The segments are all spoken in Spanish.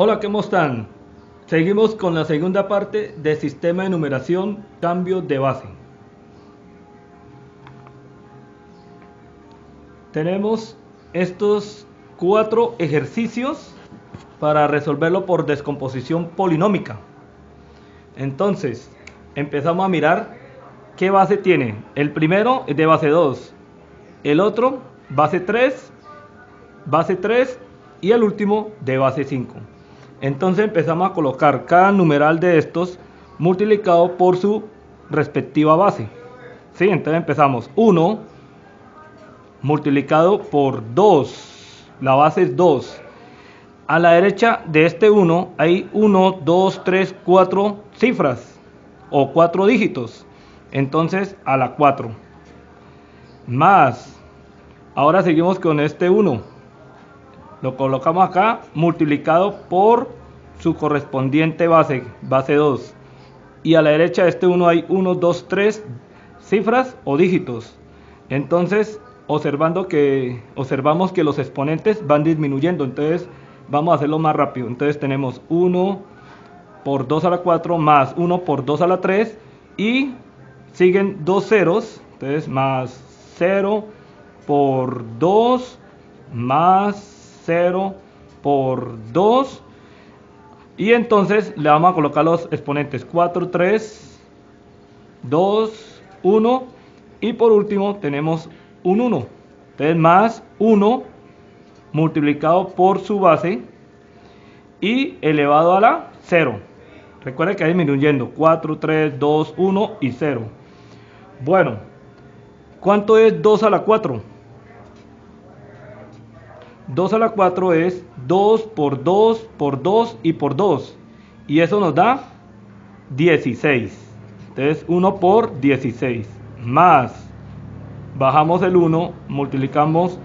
Hola, ¿cómo están? Seguimos con la segunda parte del sistema de numeración cambio de base. Tenemos estos cuatro ejercicios para resolverlo por descomposición polinómica. Entonces, empezamos a mirar qué base tiene. El primero es de base 2, el otro base 3, base 3 y el último de base 5. Entonces empezamos a colocar cada numeral de estos multiplicado por su respectiva base. ¿Sí? Entonces empezamos 1 multiplicado por 2. La base es 2. A la derecha de este 1 hay 1, 2, 3, 4 cifras o 4 dígitos. Entonces a la 4. Más. Ahora seguimos con este 1 lo colocamos acá multiplicado por su correspondiente base, base 2. Y a la derecha de este 1 hay 1, 2, 3 cifras o dígitos. Entonces, observando que, observamos que los exponentes van disminuyendo. Entonces, vamos a hacerlo más rápido. Entonces, tenemos 1 por 2 a la 4 más 1 por 2 a la 3 y siguen dos ceros. Entonces, más 0 por 2 más 0 por 2. Y entonces le vamos a colocar los exponentes 4, 3, 2, 1. Y por último tenemos un 1. Entonces más 1 multiplicado por su base y elevado a la 0. Recuerden que hay disminuyendo 4, 3, 2, 1 y 0. Bueno, ¿cuánto es 2 a la 4? 2 a la 4 es 2 por 2 por 2 y por 2. Y eso nos da 16. Entonces 1 por 16. Más. Bajamos el 1, multiplicamos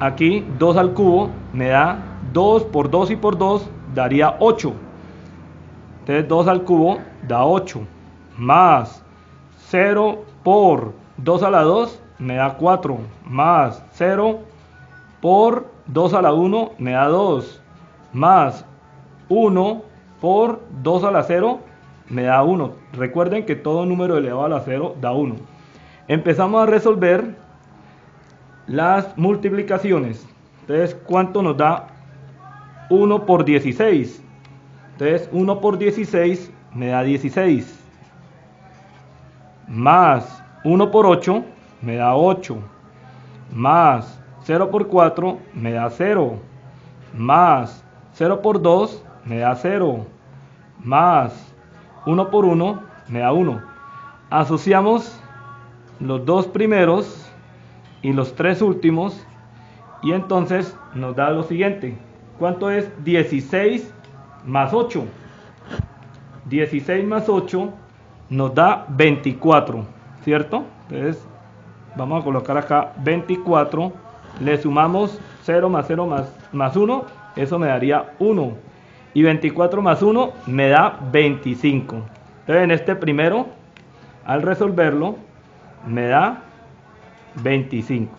aquí 2 al cubo, me da 2 por 2 y por 2 daría 8. Entonces 2 al cubo da 8. Más 0 por 2 a la 2 me da 4. Más 0 por 2 a la 1 me da 2, más 1 por 2 a la 0 me da 1. Recuerden que todo número elevado a la 0 da 1. Empezamos a resolver las multiplicaciones. Entonces, ¿cuánto nos da 1 por 16? Entonces, 1 por 16 me da 16. Más 1 por 8 me da 8. Más 0 por 4 me da 0. Más 0 por 2 me da 0. Más 1 por 1 me da 1. Asociamos los dos primeros y los tres últimos y entonces nos da lo siguiente. ¿Cuánto es 16 más 8? 16 más 8 nos da 24, ¿cierto? Entonces vamos a colocar acá 24 le sumamos 0 más 0 más, más 1, eso me daría 1. Y 24 más 1 me da 25. Entonces en este primero, al resolverlo, me da 25.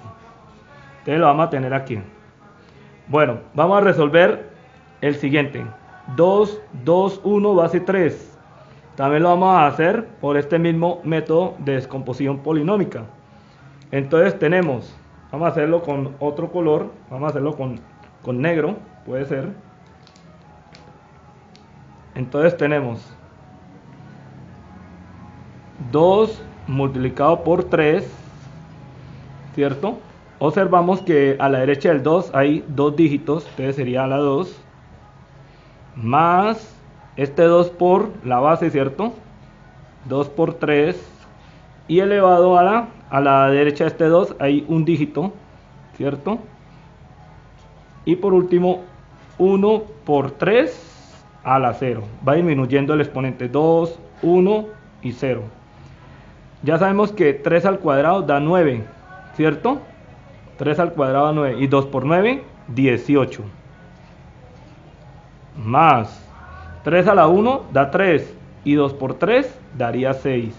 Entonces lo vamos a tener aquí. Bueno, vamos a resolver el siguiente. 2, 2, 1, base 3. También lo vamos a hacer por este mismo método de descomposición polinómica. Entonces tenemos Vamos a hacerlo con otro color. Vamos a hacerlo con, con negro. Puede ser. Entonces tenemos 2 multiplicado por 3. ¿Cierto? Observamos que a la derecha del 2 hay dos dígitos. Entonces sería la 2. Más este 2 por la base, ¿cierto? 2 por 3 y elevado a la, a la derecha de este 2 hay un dígito, ¿cierto? Y por último, 1 por 3 a la 0. Va disminuyendo el exponente 2, 1 y 0. Ya sabemos que 3 al cuadrado da 9, ¿cierto? 3 al cuadrado da 9 y 2 por 9, 18. Más 3 a la 1 da 3 y 2 por 3 daría 6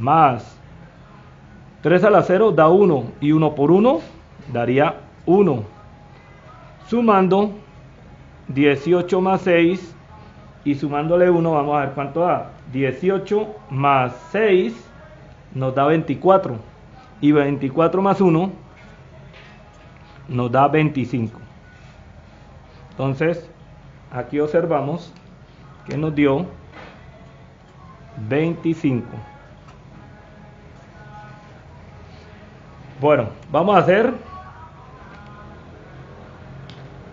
más 3 a la 0 da 1 y 1 por 1 daría 1. Sumando 18 más 6 y sumándole 1 vamos a ver cuánto da. 18 más 6 nos da 24 y 24 más 1 nos da 25. Entonces, aquí observamos que nos dio 25. Bueno, vamos a hacer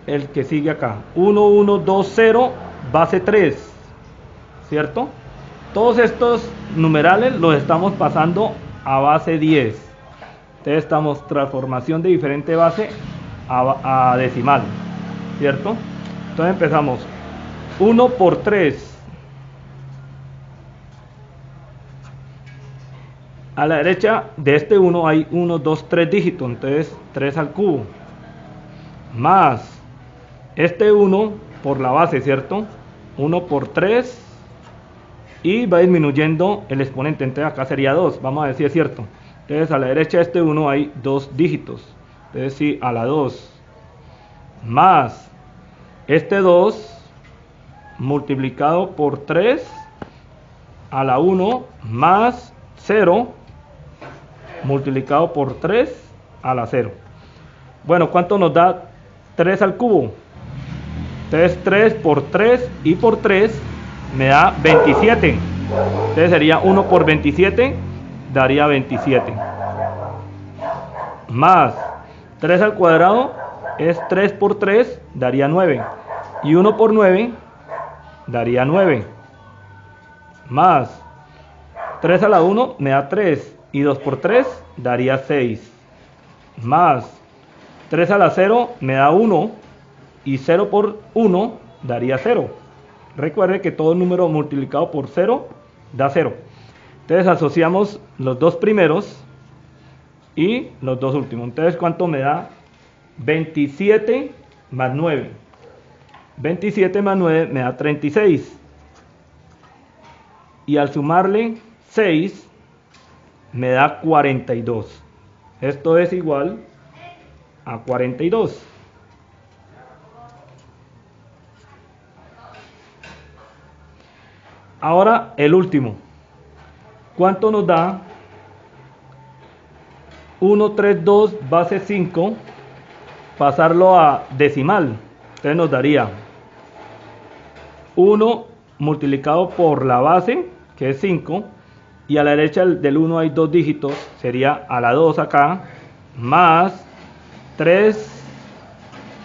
el que sigue acá. 1, 1, 2, 0, base 3. ¿Cierto? Todos estos numerales los estamos pasando a base 10. Entonces estamos transformación de diferente base a, a decimal. ¿Cierto? Entonces empezamos. 1 por 3. A la derecha de este 1 hay 1, 2, 3 dígitos. Entonces 3 al cubo. Más este 1 por la base, ¿cierto? 1 por 3 y va disminuyendo el exponente, entonces acá sería 2, vamos a decir es cierto. Entonces a la derecha de este 1 hay dos dígitos, entonces sí, a la 2 más este 2 multiplicado por 3 a la 1 más 0 multiplicado por 3 a la 0. Bueno, ¿cuánto nos da 3 al cubo? Entonces 3 por 3 y por 3 me da 27. Entonces sería 1 por 27, daría 27. Más 3 al cuadrado es 3 por 3, daría 9. Y 1 por 9 daría 9. Más 3 a la 1 me da 3. Y 2 por 3 daría 6. Más 3 a la 0 me da 1 y 0 por 1 daría 0. Recuerde que todo número multiplicado por 0 da 0. Entonces asociamos los dos primeros y los dos últimos. Entonces, ¿cuánto me da? 27 más 9. 27 más 9 me da 36. Y al sumarle 6 me da 42. Esto es igual a 42. Ahora el último. ¿Cuánto nos da? 1, 3, 2, base 5. Pasarlo a decimal. Entonces nos daría 1 multiplicado por la base, que es 5. Y a la derecha del 1 hay dos dígitos. Sería a la 2 acá. Más 3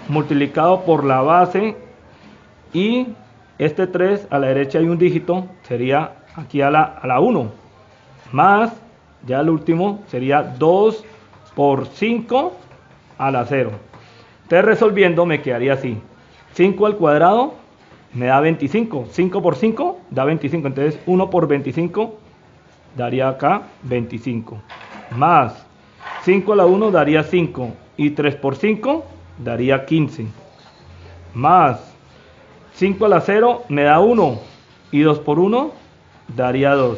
multiplicado por la base y este 3 a la derecha hay un dígito, sería aquí a la, a la 1. Más, ya el último, sería 2 por 5 a la 0. Entonces resolviendo me quedaría así. 5 al cuadrado me da 25. 5 por 5 da 25. Entonces 1 por 25 daría acá 25. Más 5 a la 1 daría 5. Y 3 por 5 daría 15. Más 5 a la 0 me da 1 y 2 por 1 daría 2.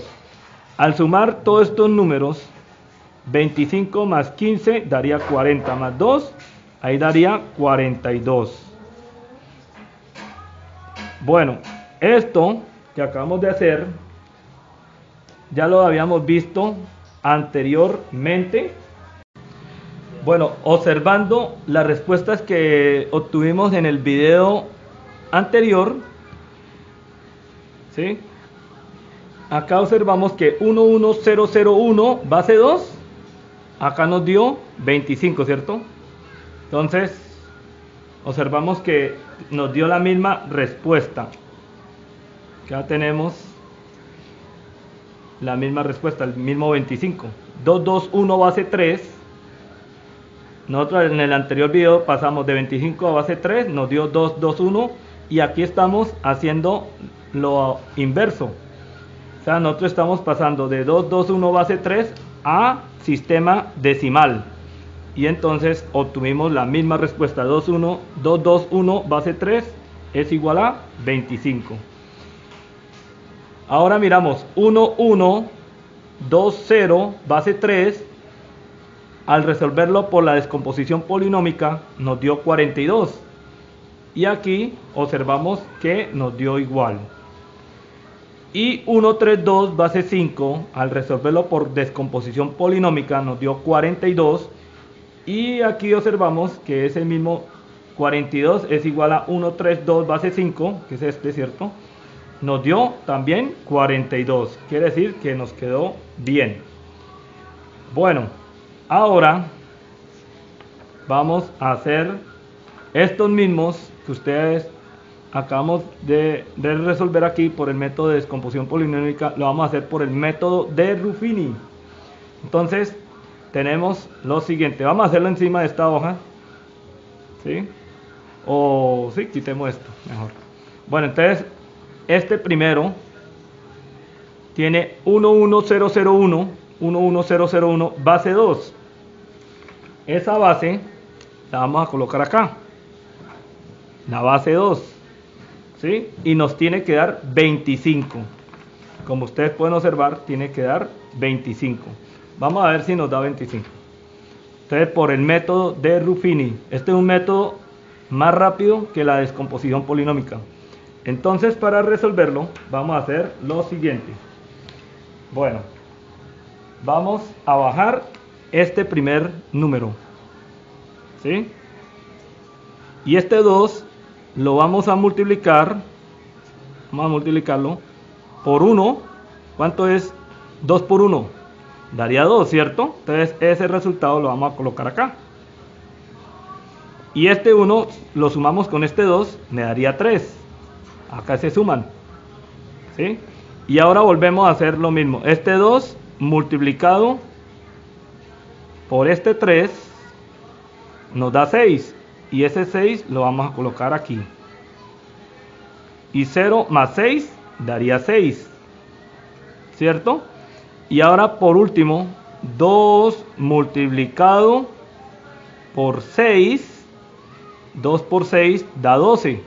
Al sumar todos estos números, 25 más 15 daría 40 más 2, ahí daría 42. Bueno, esto que acabamos de hacer ya lo habíamos visto anteriormente. Bueno, observando las respuestas que obtuvimos en el video anterior, ¿sí? acá observamos que 11001 base 2, acá nos dio 25, ¿cierto? Entonces, observamos que nos dio la misma respuesta. Acá tenemos la misma respuesta, el mismo 25. 221 base 3 nosotros en el anterior video pasamos de 25 a base 3, nos dio 221 y aquí estamos haciendo lo inverso. O sea, nosotros estamos pasando de 221 base 3 a sistema decimal. Y entonces obtuvimos la misma respuesta. 21, 221 base 3 es igual a 25. Ahora miramos 1120 base 3. Al resolverlo por la descomposición polinómica nos dio 42 Y aquí observamos que nos dio igual. Y 1, 3, 2, base 5, al resolverlo por descomposición polinómica nos dio 42. Y aquí observamos que ese mismo 42 es igual a 1, 3, 2, base 5, que es este, ¿cierto? Nos dio también 42. Quiere decir que nos quedó bien. Bueno, ahora vamos a hacer estos mismos que ustedes acabamos de, resolver aquí por el método de descomposición polinómica, lo vamos a hacer por el método de Ruffini. Entonces, tenemos lo siguiente, vamos a hacerlo encima de esta hoja, ¿sí? O sí, quitemos esto, mejor. Bueno, entonces, este primero tiene 11001, 11001, base 2. Esa base la vamos a colocar acá. La base 2. ¿sí? Y nos tiene que dar 25. Como ustedes pueden observar, tiene que dar 25. Vamos a ver si nos da 25. Entonces, por el método de Ruffini. Este es un método más rápido que la descomposición polinómica. Entonces, para resolverlo, vamos a hacer lo siguiente. Bueno, vamos a bajar este primer número. ¿Sí? Y este 2 lo vamos a multiplicar, vamos a multiplicarlo por 1. ¿Cuánto es 2 por 1? Daría 2, ¿cierto? Entonces ese resultado lo vamos a colocar acá. Y este 1 lo sumamos con este 2, me daría 3. Acá se suman. ¿Sí? Y ahora volvemos a hacer lo mismo. Este 2 multiplicado por este 3 nos da 6 y ese 6 lo vamos a colocar aquí. Y 0 más 6 daría 6. ¿Cierto? Y ahora por último, 2 multiplicado por 6. 2 por 6 da 12.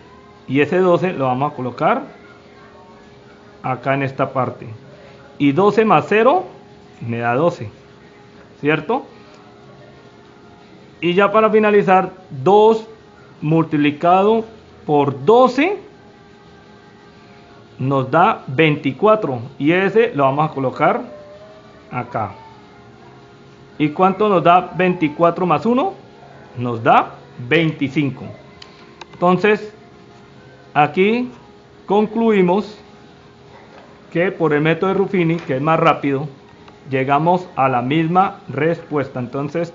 Y ese 12 lo vamos a colocar acá en esta parte. Y 12 más 0 me da 12. ¿Cierto? Y ya para finalizar, 2 multiplicado por 12 nos da 24. Y ese lo vamos a colocar acá. ¿Y cuánto nos da 24 más 1? Nos da 25. Entonces, aquí concluimos que por el método de Ruffini, que es más rápido, llegamos a la misma respuesta. Entonces,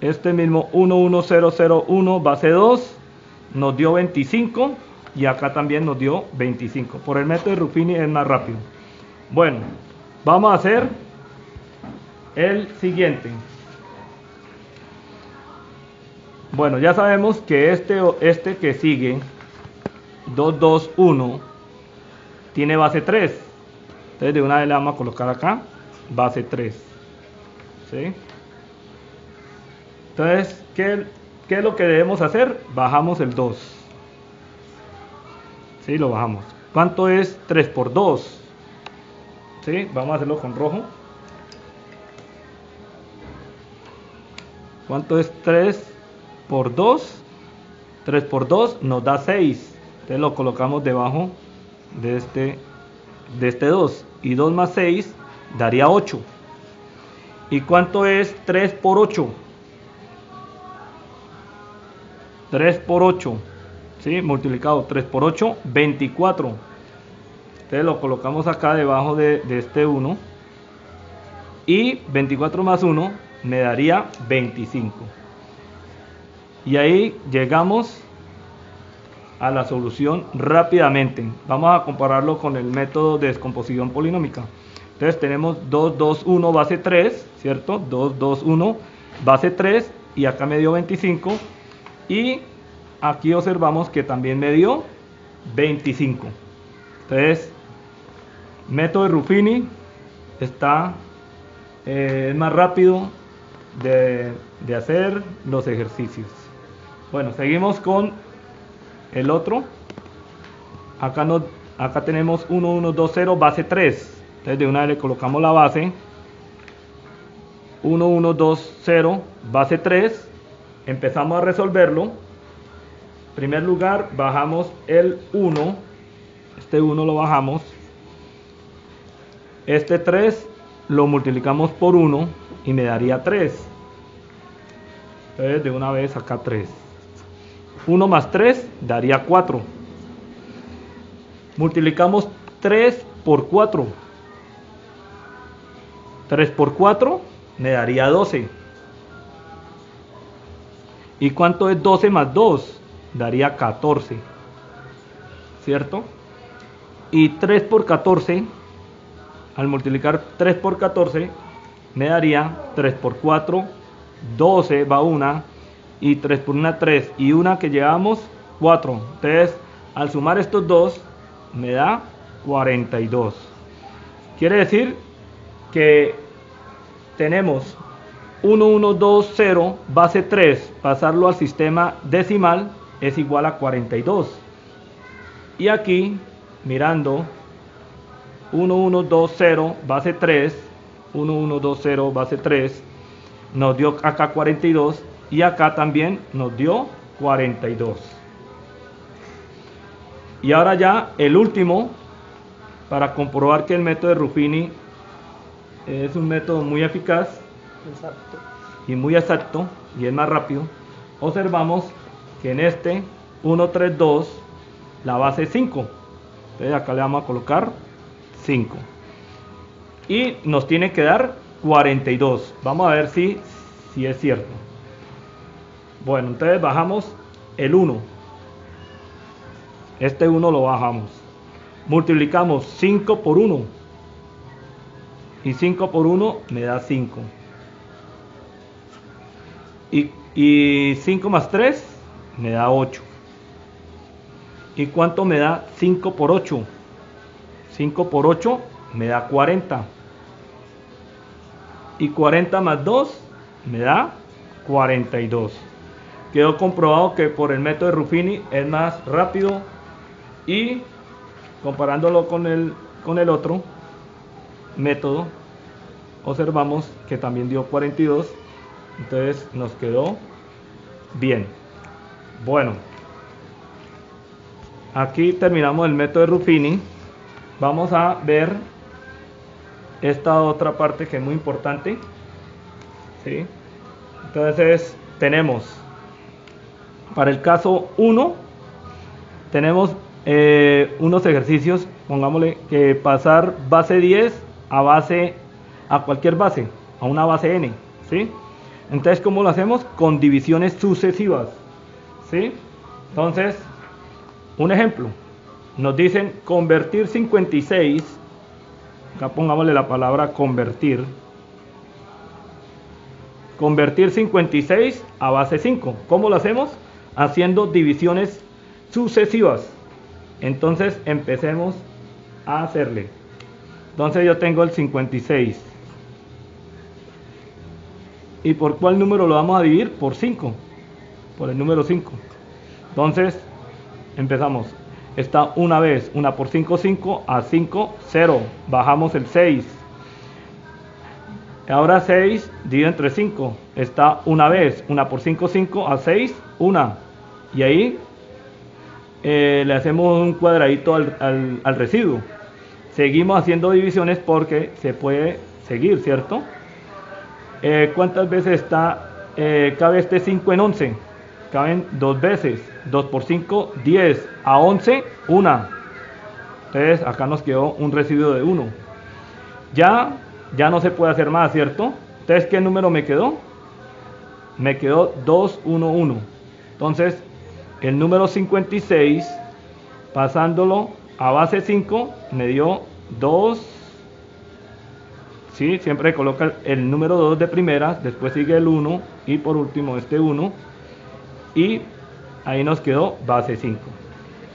este mismo 11001 base 2 nos dio 25 y acá también nos dio 25. Por el método de Ruffini es más rápido. Bueno, vamos a hacer el siguiente. Bueno, ya sabemos que este, este que sigue, 221, tiene base 3. Entonces de una vez le vamos a colocar acá base 3. ¿Sí? Entonces, ¿qué, es lo que debemos hacer? Bajamos el 2. ¿Sí? Lo bajamos. ¿Cuánto es 3 por 2? ¿Sí? Vamos a hacerlo con rojo. ¿Cuánto es 3 por 2? 3 por 2 nos da 6. Entonces lo colocamos debajo de este, de este 2. Y 2 más 6 daría 8. ¿Y cuánto es 3 por 8? 3 por 8, ¿sí? multiplicado 3 por 8, 24. Entonces lo colocamos acá debajo de, de este 1. Y 24 más 1 me daría 25. Y ahí llegamos a la solución rápidamente. Vamos a compararlo con el método de descomposición polinómica. Entonces tenemos 2, 2, 1, base 3, ¿cierto? 2, 2, 1, base 3 y acá me dio 25 y aquí observamos que también me dio 25 entonces método de Ruffini está eh, más rápido de, de, hacer los ejercicios bueno seguimos con el otro acá, tenemos 1 1 2 0 base 3 entonces de una vez le colocamos la base 1 1 2 0 base 3 empezamos a resolverlo En primer lugar, bajamos el 1. Este 1 lo bajamos. Este 3 lo multiplicamos por 1 y me daría 3. Entonces, de una vez acá 3. 1 más 3 daría 4. Multiplicamos 3 por 4. 3 por 4 me daría 12. ¿Y cuánto es 12 más 2? Daría 14. ¿Cierto? Y 3 por 14, al multiplicar 3 por 14, me daría 3 por 4, 12 va una, y 3 por una 3, y una que llevamos 4. Entonces, al sumar estos dos, me da 42. Quiere decir que tenemos 1, 1, 2, 0, base 3, pasarlo al sistema decimal es igual a 42. Y aquí, mirando, 1, 1, 2, 0, base 3, 1, 1, 2, 0, base 3, nos dio acá 42 y acá también nos dio 42. Y ahora ya el último, para comprobar que el método de Ruffini es un método muy eficaz y muy exacto y es más rápido, observamos que en este 1, 3, 2, la base es 5. Entonces acá le vamos a colocar 5. Y nos tiene que dar 42. Vamos a ver si, si es cierto. Bueno, entonces bajamos el 1. Este 1 lo bajamos. Multiplicamos 5 por 1. Y 5 por 1 me da 5. Y, y 5 más 3 me da 8. ¿Y cuánto me da 5 por 8? 5 por 8 me da 40. Y 40 más 2 me da 42. Quedó comprobado que por el método de Ruffini es más rápido y comparándolo con el, con el otro método, observamos que también dio 42. Entonces nos quedó bien. Bueno, aquí terminamos el método de Ruffini. Vamos a ver esta otra parte que es muy importante. ¿sí? Entonces tenemos, para el caso 1, tenemos eh, unos ejercicios, pongámosle que pasar base 10 a base, a cualquier base, a una base n. ¿sí? Entonces, ¿cómo lo hacemos? Con divisiones sucesivas. ¿sí? Entonces, un ejemplo. Nos dicen convertir 56. Acá pongámosle la palabra convertir. Convertir 56 a base 5. ¿Cómo lo hacemos? Haciendo divisiones sucesivas. Entonces empecemos a hacerle. Entonces yo tengo el 56. ¿Y por cuál número lo vamos a dividir? Por 5 por el número 5. Entonces, empezamos. Está una vez, una por 5, 5, a 5, 0. Bajamos el 6. Ahora 6 dividido entre 5. Está una vez, una por 5, 5, a 6, 1. Y ahí eh, le hacemos un cuadradito al, al, residuo. Seguimos haciendo divisiones porque se puede seguir, ¿cierto? Eh, ¿Cuántas veces está, eh, cabe este 5 en 11? caben dos veces. 2 por 5, 10. A 11, 1. Entonces acá nos quedó un residuo de 1. Ya, ya no se puede hacer más, ¿cierto? Entonces, ¿qué número me quedó? Me quedó 2, 1, 1. Entonces, el número 56, pasándolo a base 5, me dio 2. ¿Sí? Siempre coloca el número 2 de primera, después sigue el 1 y por último este 1 y ahí nos quedó base 5.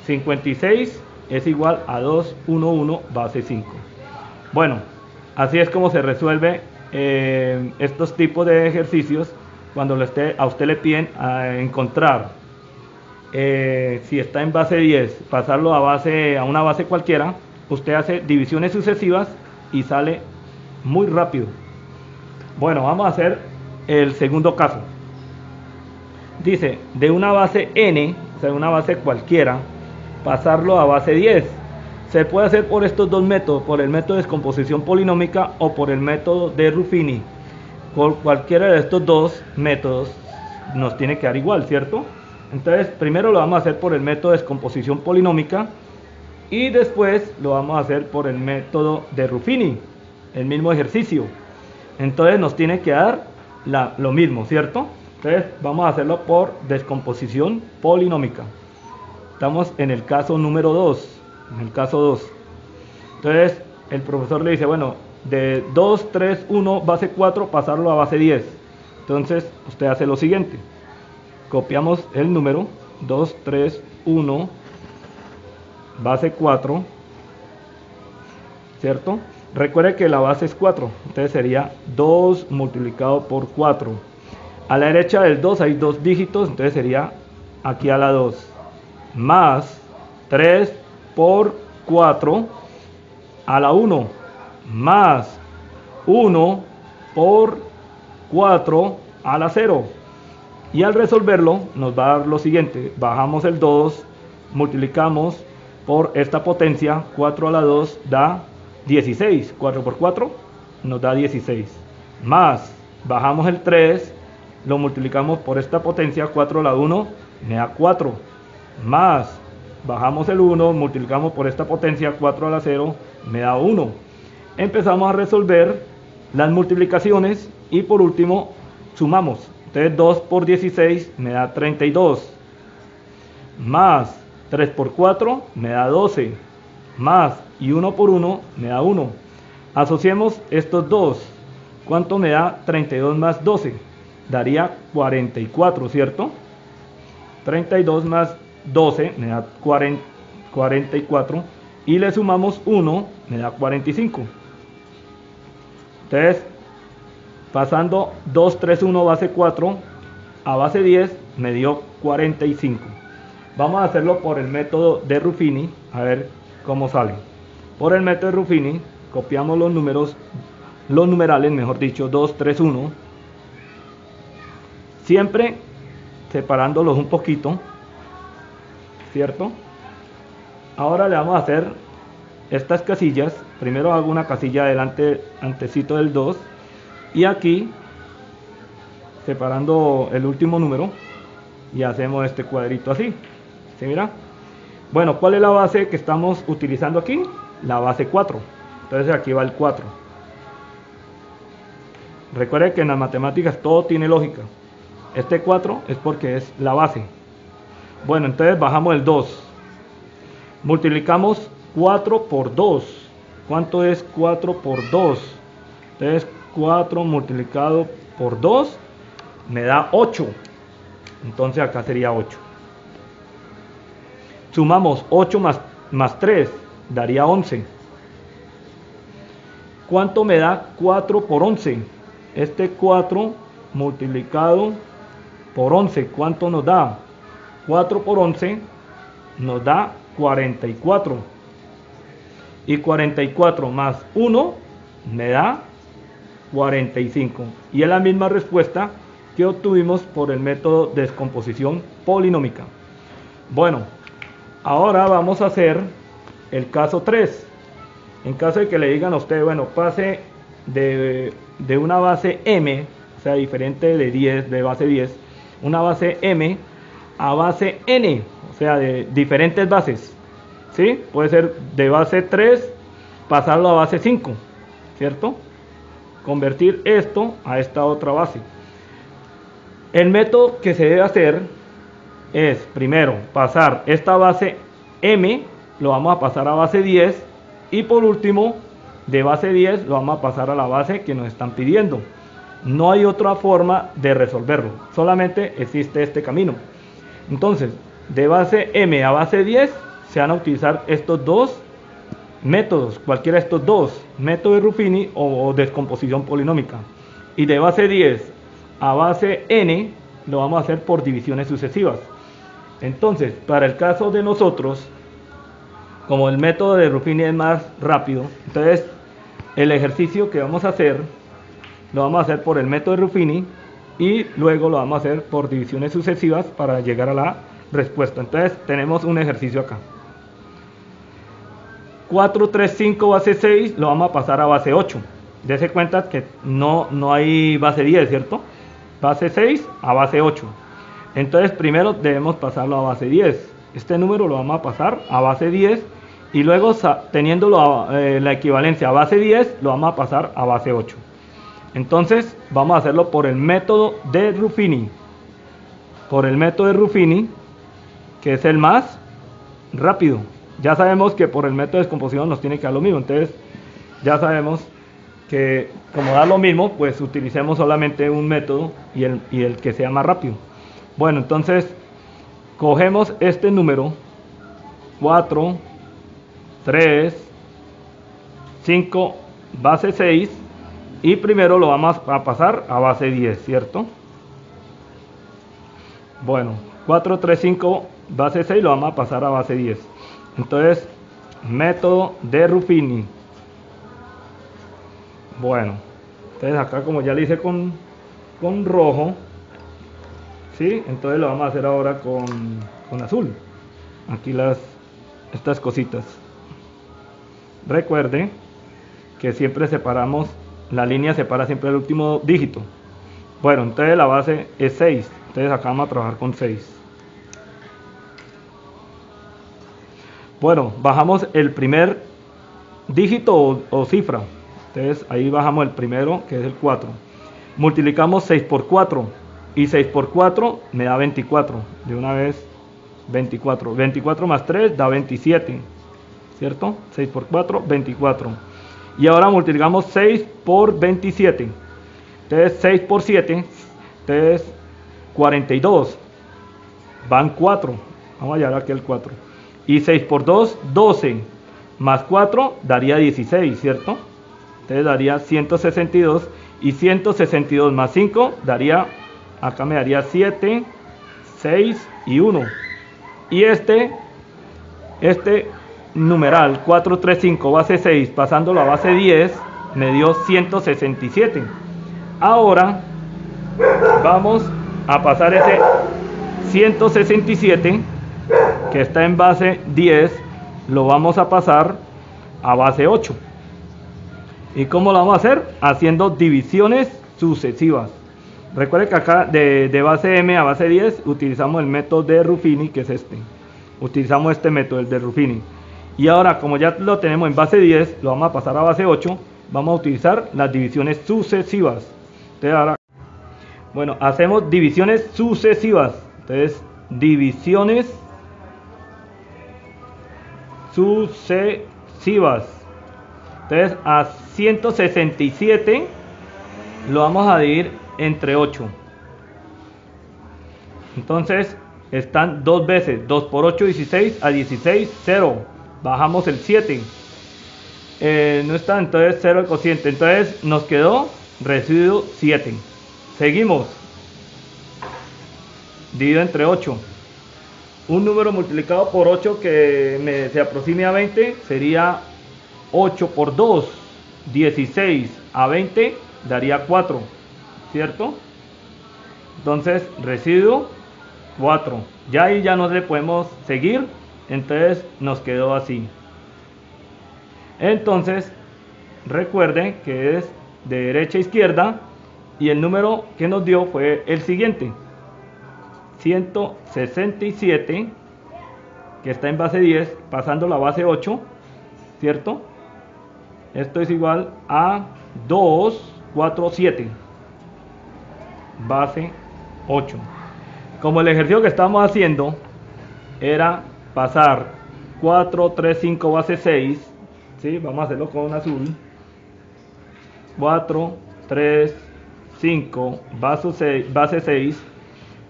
56 es igual a 211 base 5. Bueno, así es como se resuelve eh, estos tipos de ejercicios cuando a usted le piden a encontrar eh, si está en base 10, pasarlo a, base, a una base cualquiera, usted hace divisiones sucesivas y sale muy rápido. Bueno, vamos a hacer el segundo caso. Dice, de una base n o sea, una base cualquiera, pasarlo a base 10. Se puede hacer por estos dos métodos, por el método de descomposición polinómica o por el método de Ruffini. Por cualquiera de estos dos métodos nos tiene que dar igual, ¿cierto? Entonces, primero lo vamos a hacer por el método de descomposición polinómica y después lo vamos a hacer por el método de Ruffini, el mismo ejercicio. Entonces nos tiene que dar lo mismo, ¿cierto? Entonces vamos a hacerlo por descomposición polinómica. Estamos en el caso número 2, en el caso 2. Entonces el profesor le dice, bueno, de 2, 3, 1, base 4, pasarlo a base 10. Entonces usted hace lo siguiente. Copiamos el número 2, 3, 1, base 4, ¿cierto? Recuerde que la base es 4, entonces sería 2 multiplicado por 4. A la derecha del 2 hay dos dígitos, entonces sería aquí a la 2. Más 3 por 4 a la 1. Más 1 por 4 a la 0. Y al resolverlo nos va a dar lo siguiente. Bajamos el 2, multiplicamos por esta potencia, 4 a la 2 da 16. 4 por 4 nos da 16. Más, bajamos el 3, lo multiplicamos por esta potencia, 4 a la 1 me da 4. Más, bajamos el 1, multiplicamos por esta potencia, 4 a la 0 me da 1. Empezamos a resolver las multiplicaciones y por último sumamos. Entonces 2 por 16 me da 32. Más 3 por 4 me da 12. Más y 1 por 1 me da 1. Asociemos estos dos. ¿Cuánto me da 32 más 12? Daría 44, ¿cierto? 32 más 12 me da 44 y le sumamos 1 me da 45. Entonces, pasando 2, 3, 1, base 4 a base 10 me dio 45. Vamos a hacerlo por el método de Ruffini, a ver cómo sale. Por el método de Ruffini, copiamos los números, los numerales, mejor dicho, 2, 3, 1. Siempre separándolos un poquito, ¿cierto? Ahora le vamos a hacer estas casillas. Primero hago una casilla adelante, antecito del 2. Y aquí, separando el último número, y hacemos este cuadrito así. ¿Sí mira? Bueno, ¿cuál es la base que estamos utilizando aquí? La base 4. Entonces aquí va el 4. Recuerde que en las matemáticas todo tiene lógica. Este 4 es porque es la base. Bueno, entonces bajamos el 2. Multiplicamos 4 por 2. ¿Cuánto es 4 por 2? Entonces 4 multiplicado por 2 me da 8. Entonces acá sería 8. Sumamos 8 más, más 3, daría 11. ¿Cuánto me da 4 por 11? Este 4 multiplicado por 11, ¿cuánto nos da? 4 por 11 nos da 44. Y 44 más 1 me da 45. Y es la misma respuesta que obtuvimos por el método de descomposición polinómica. Bueno, Ahora vamos a hacer el caso 3. En caso de que le digan a usted, bueno, pase de, una base M, o sea, diferente de 10, de base 10, una base M a base N, o sea, de diferentes bases. ¿Sí? Puede ser de base 3, pasarlo a base 5, ¿cierto? Convertir esto a esta otra base. El método que se debe hacer es primero pasar esta base M, lo vamos a pasar a base 10 y por último de base 10 lo vamos a pasar a la base que nos están pidiendo. No hay otra forma de resolverlo, solamente existe este camino. Entonces, de base M a base 10 se van a utilizar estos dos métodos, cualquiera de estos dos, método de Ruffini o descomposición polinómica. Y de base 10 a base N lo vamos a hacer por divisiones sucesivas. Entonces, para el caso de nosotros, como el método de Ruffini es más rápido, entonces el ejercicio que vamos a hacer lo vamos a hacer por el método de Ruffini y luego lo vamos a hacer por divisiones sucesivas para llegar a la respuesta. Entonces tenemos un ejercicio acá. 4, 3, 5 base 6 lo vamos a pasar a base 8. Dese cuenta que no, no hay base 10, ¿cierto? Base 6 a base 8. Entonces primero debemos pasarlo a base 10. Este número lo vamos a pasar a base 10 y luego teniendo eh, la equivalencia a base 10 lo vamos a pasar a base 8. Entonces vamos a hacerlo por el método de Ruffini. Por el método de Ruffini, que es el más rápido. Ya sabemos que por el método de descomposición nos tiene que dar lo mismo. Entonces ya sabemos que como da lo mismo, pues utilicemos solamente un método y el, y el que sea más rápido. Bueno, entonces cogemos este número 4, 3, 5, base 6 y primero lo vamos a pasar a base 10, ¿cierto? Bueno, 4, 3, 5, base 6 lo vamos a pasar a base 10. Entonces, método de Ruffini. Bueno, entonces acá como ya le hice con, con rojo, ¿sí? Entonces lo vamos a hacer ahora con, con azul. Aquí las, estas cositas. Recuerde que siempre separamos, la línea separa siempre el último dígito. Bueno, entonces la base es 6. Entonces acá vamos a trabajar con 6. Bueno, bajamos el primer dígito o, o, cifra. Entonces ahí bajamos el primero, que es el 4. Multiplicamos 6 por 4. Y 6 por 4 me da 24. De una vez 24. 24 más 3 da 27. ¿Cierto? 6 por 4, 24. Y ahora multiplicamos 6 por 27. Entonces 6 por 7, entonces 42. Van 4. Vamos a hallar aquí el 4. Y 6 por 2, 12. Más 4 daría 16, ¿cierto? Entonces daría 162. Y 162 más 5 daría, acá me daría 7, 6 y 1. Y este, este numeral 435 base 6 pasándolo a base 10 me dio 167. Ahora vamos a pasar ese 167 que está en base 10 lo vamos a pasar a base 8. ¿Y cómo lo vamos a hacer? Haciendo divisiones sucesivas. Recuerde que acá de, de, base M a base 10 utilizamos el método de Ruffini, que es este. Utilizamos este método, el de Ruffini. Y ahora, como ya lo tenemos en base 10, lo vamos a pasar a base 8. Vamos a utilizar las divisiones sucesivas. Entonces ahora, bueno, hacemos divisiones sucesivas. Entonces, divisiones sucesivas. Entonces, a 167 lo vamos a dividir entre 8. Entonces, están dos veces. 2 por 8, 16. A 16, 0. Bajamos el 7. Eh, no está, entonces 0 el cociente. Entonces, nos quedó residuo 7. Seguimos. Dividido entre 8. Un número multiplicado por 8 que me, se aproxime a 20 sería 8 por 2, 16 a 20 daría 4, ¿cierto? Entonces, residuo 4. Ya ahí ya no le podemos seguir, entonces nos quedó así. Entonces, recuerde que es de derecha a izquierda y el número que nos dio fue el siguiente. 167 que está en base 10 pasando la base 8 cierto esto es igual a 2 4 7 base 8 como el ejercicio que estamos haciendo era pasar 4 3 5 base 6 ¿sí? vamos a hacerlo con azul. 4 3 5 base 6, base 6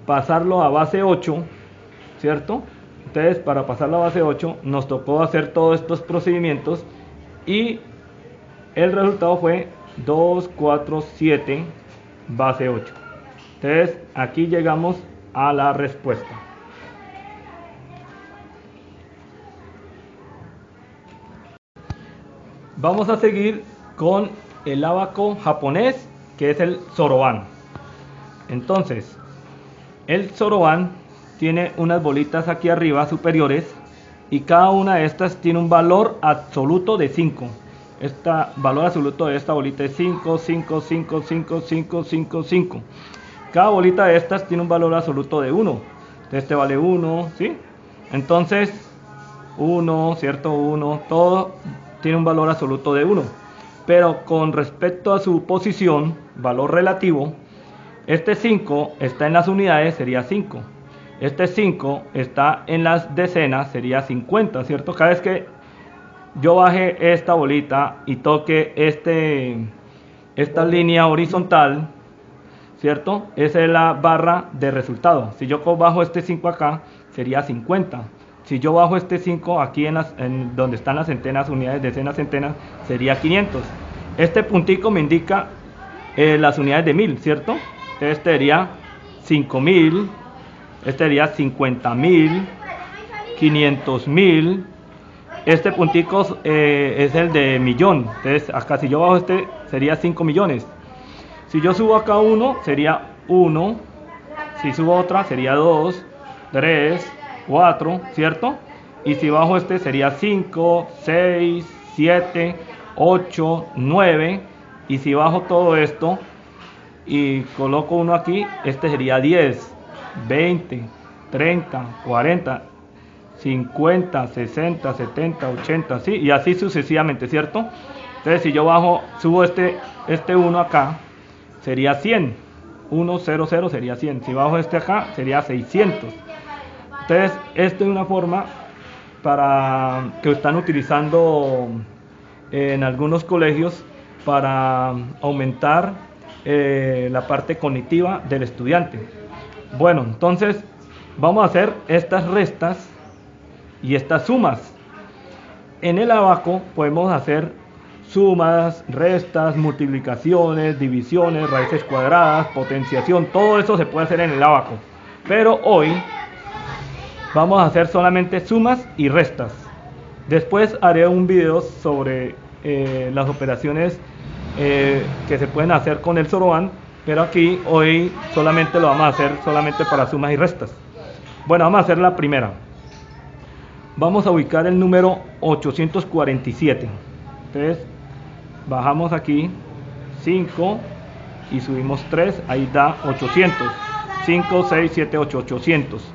pasarlo a base 8, ¿cierto? Entonces, para pasarlo a base 8, nos tocó hacer todos estos procedimientos y el resultado fue 2, 4, 7, base 8. Entonces, aquí llegamos a la respuesta. Vamos a seguir con el abaco japonés, que es el soroban. Entonces, el soroban tiene unas bolitas aquí arriba superiores y cada una de estas tiene un valor absoluto de 5. Este valor absoluto de esta bolita es 5, 5, 5, 5, 5, 5, 5. Cada bolita de estas tiene un valor absoluto de 1. Este vale 1, ¿sí? Entonces, 1, ¿cierto? 1, todo tiene un valor absoluto de 1. Pero con respecto a su posición, valor relativo, este 5 está en las unidades, sería 5. Este 5 está en las decenas, sería 50, ¿cierto? Cada vez que yo baje esta bolita y toque este, esta línea horizontal, ¿cierto? Esa es la barra de resultado. Si yo bajo este 5 acá, sería 50. Si yo bajo este 5 aquí en, las, en donde están las centenas, unidades, decenas, centenas, sería 500. Este puntico me indica eh, las unidades de 1000, ¿cierto? Entonces este sería 5000, este sería 50.000, 500.000. Este puntico eh, es el de millón. Entonces acá si yo bajo este sería 5 millones. Si yo subo acá uno sería 1. Si subo otra sería 2, 3, 4, ¿cierto? Y si bajo este sería 5, 6, 7, 8, 9. Y si bajo todo esto y coloco uno aquí, este sería 10. 20, 30, 40, 50, 60, 70, 80, ¿sí? Y así sucesivamente, ¿cierto? Entonces, si yo bajo, subo este, este 1 acá, sería 100. 1, 0, 0 sería 100. Si bajo este acá, sería 600. Entonces, esta es una forma para que están utilizando en algunos colegios para aumentar eh, la parte cognitiva del estudiante. Bueno, entonces vamos a hacer estas restas y estas sumas. En el abaco podemos hacer sumas, restas, multiplicaciones, divisiones, raíces cuadradas, potenciación, todo eso se puede hacer en el abaco. Pero hoy vamos a hacer solamente sumas y restas. Después haré un video sobre eh, las operaciones eh, que se pueden hacer con el Soroban pero aquí hoy solamente lo vamos a hacer solamente para sumas y restas. Bueno, vamos a hacer la primera. Vamos a ubicar el número 847. Entonces, bajamos aquí 5 y subimos 3, ahí da 800. 5, 6, 7, 8, 800.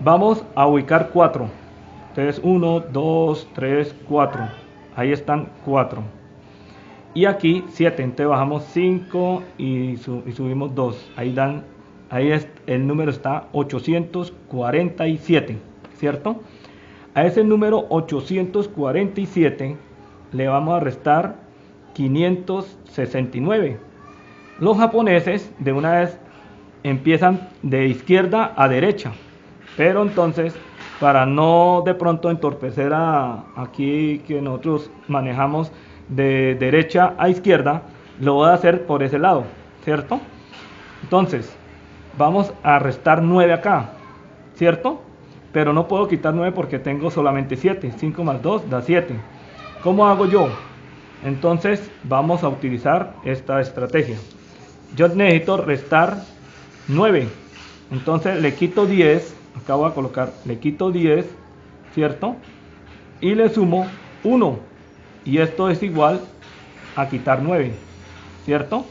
Vamos a ubicar 4. Entonces, 1, 2, 3, 4. Ahí están 4 y aquí 7 entonces bajamos 5 y, subimos 2 ahí dan ahí es, el número está 847 cierto a ese número 847 le vamos a restar 569 los japoneses de una vez empiezan de izquierda a derecha. Pero entonces para no de pronto entorpecer a aquí que nosotros manejamos de derecha a izquierda, lo voy a hacer por ese lado, ¿cierto? Entonces, vamos a restar 9 acá, ¿cierto? Pero no puedo quitar 9 porque tengo solamente 7. 5 más 2 da 7. ¿Cómo hago yo? Entonces, vamos a utilizar esta estrategia. Yo necesito restar 9. Entonces, le quito 10. Acá voy a colocar, le quito 10, ¿cierto? Y le sumo 1 y esto es igual a quitar 9, ¿cierto?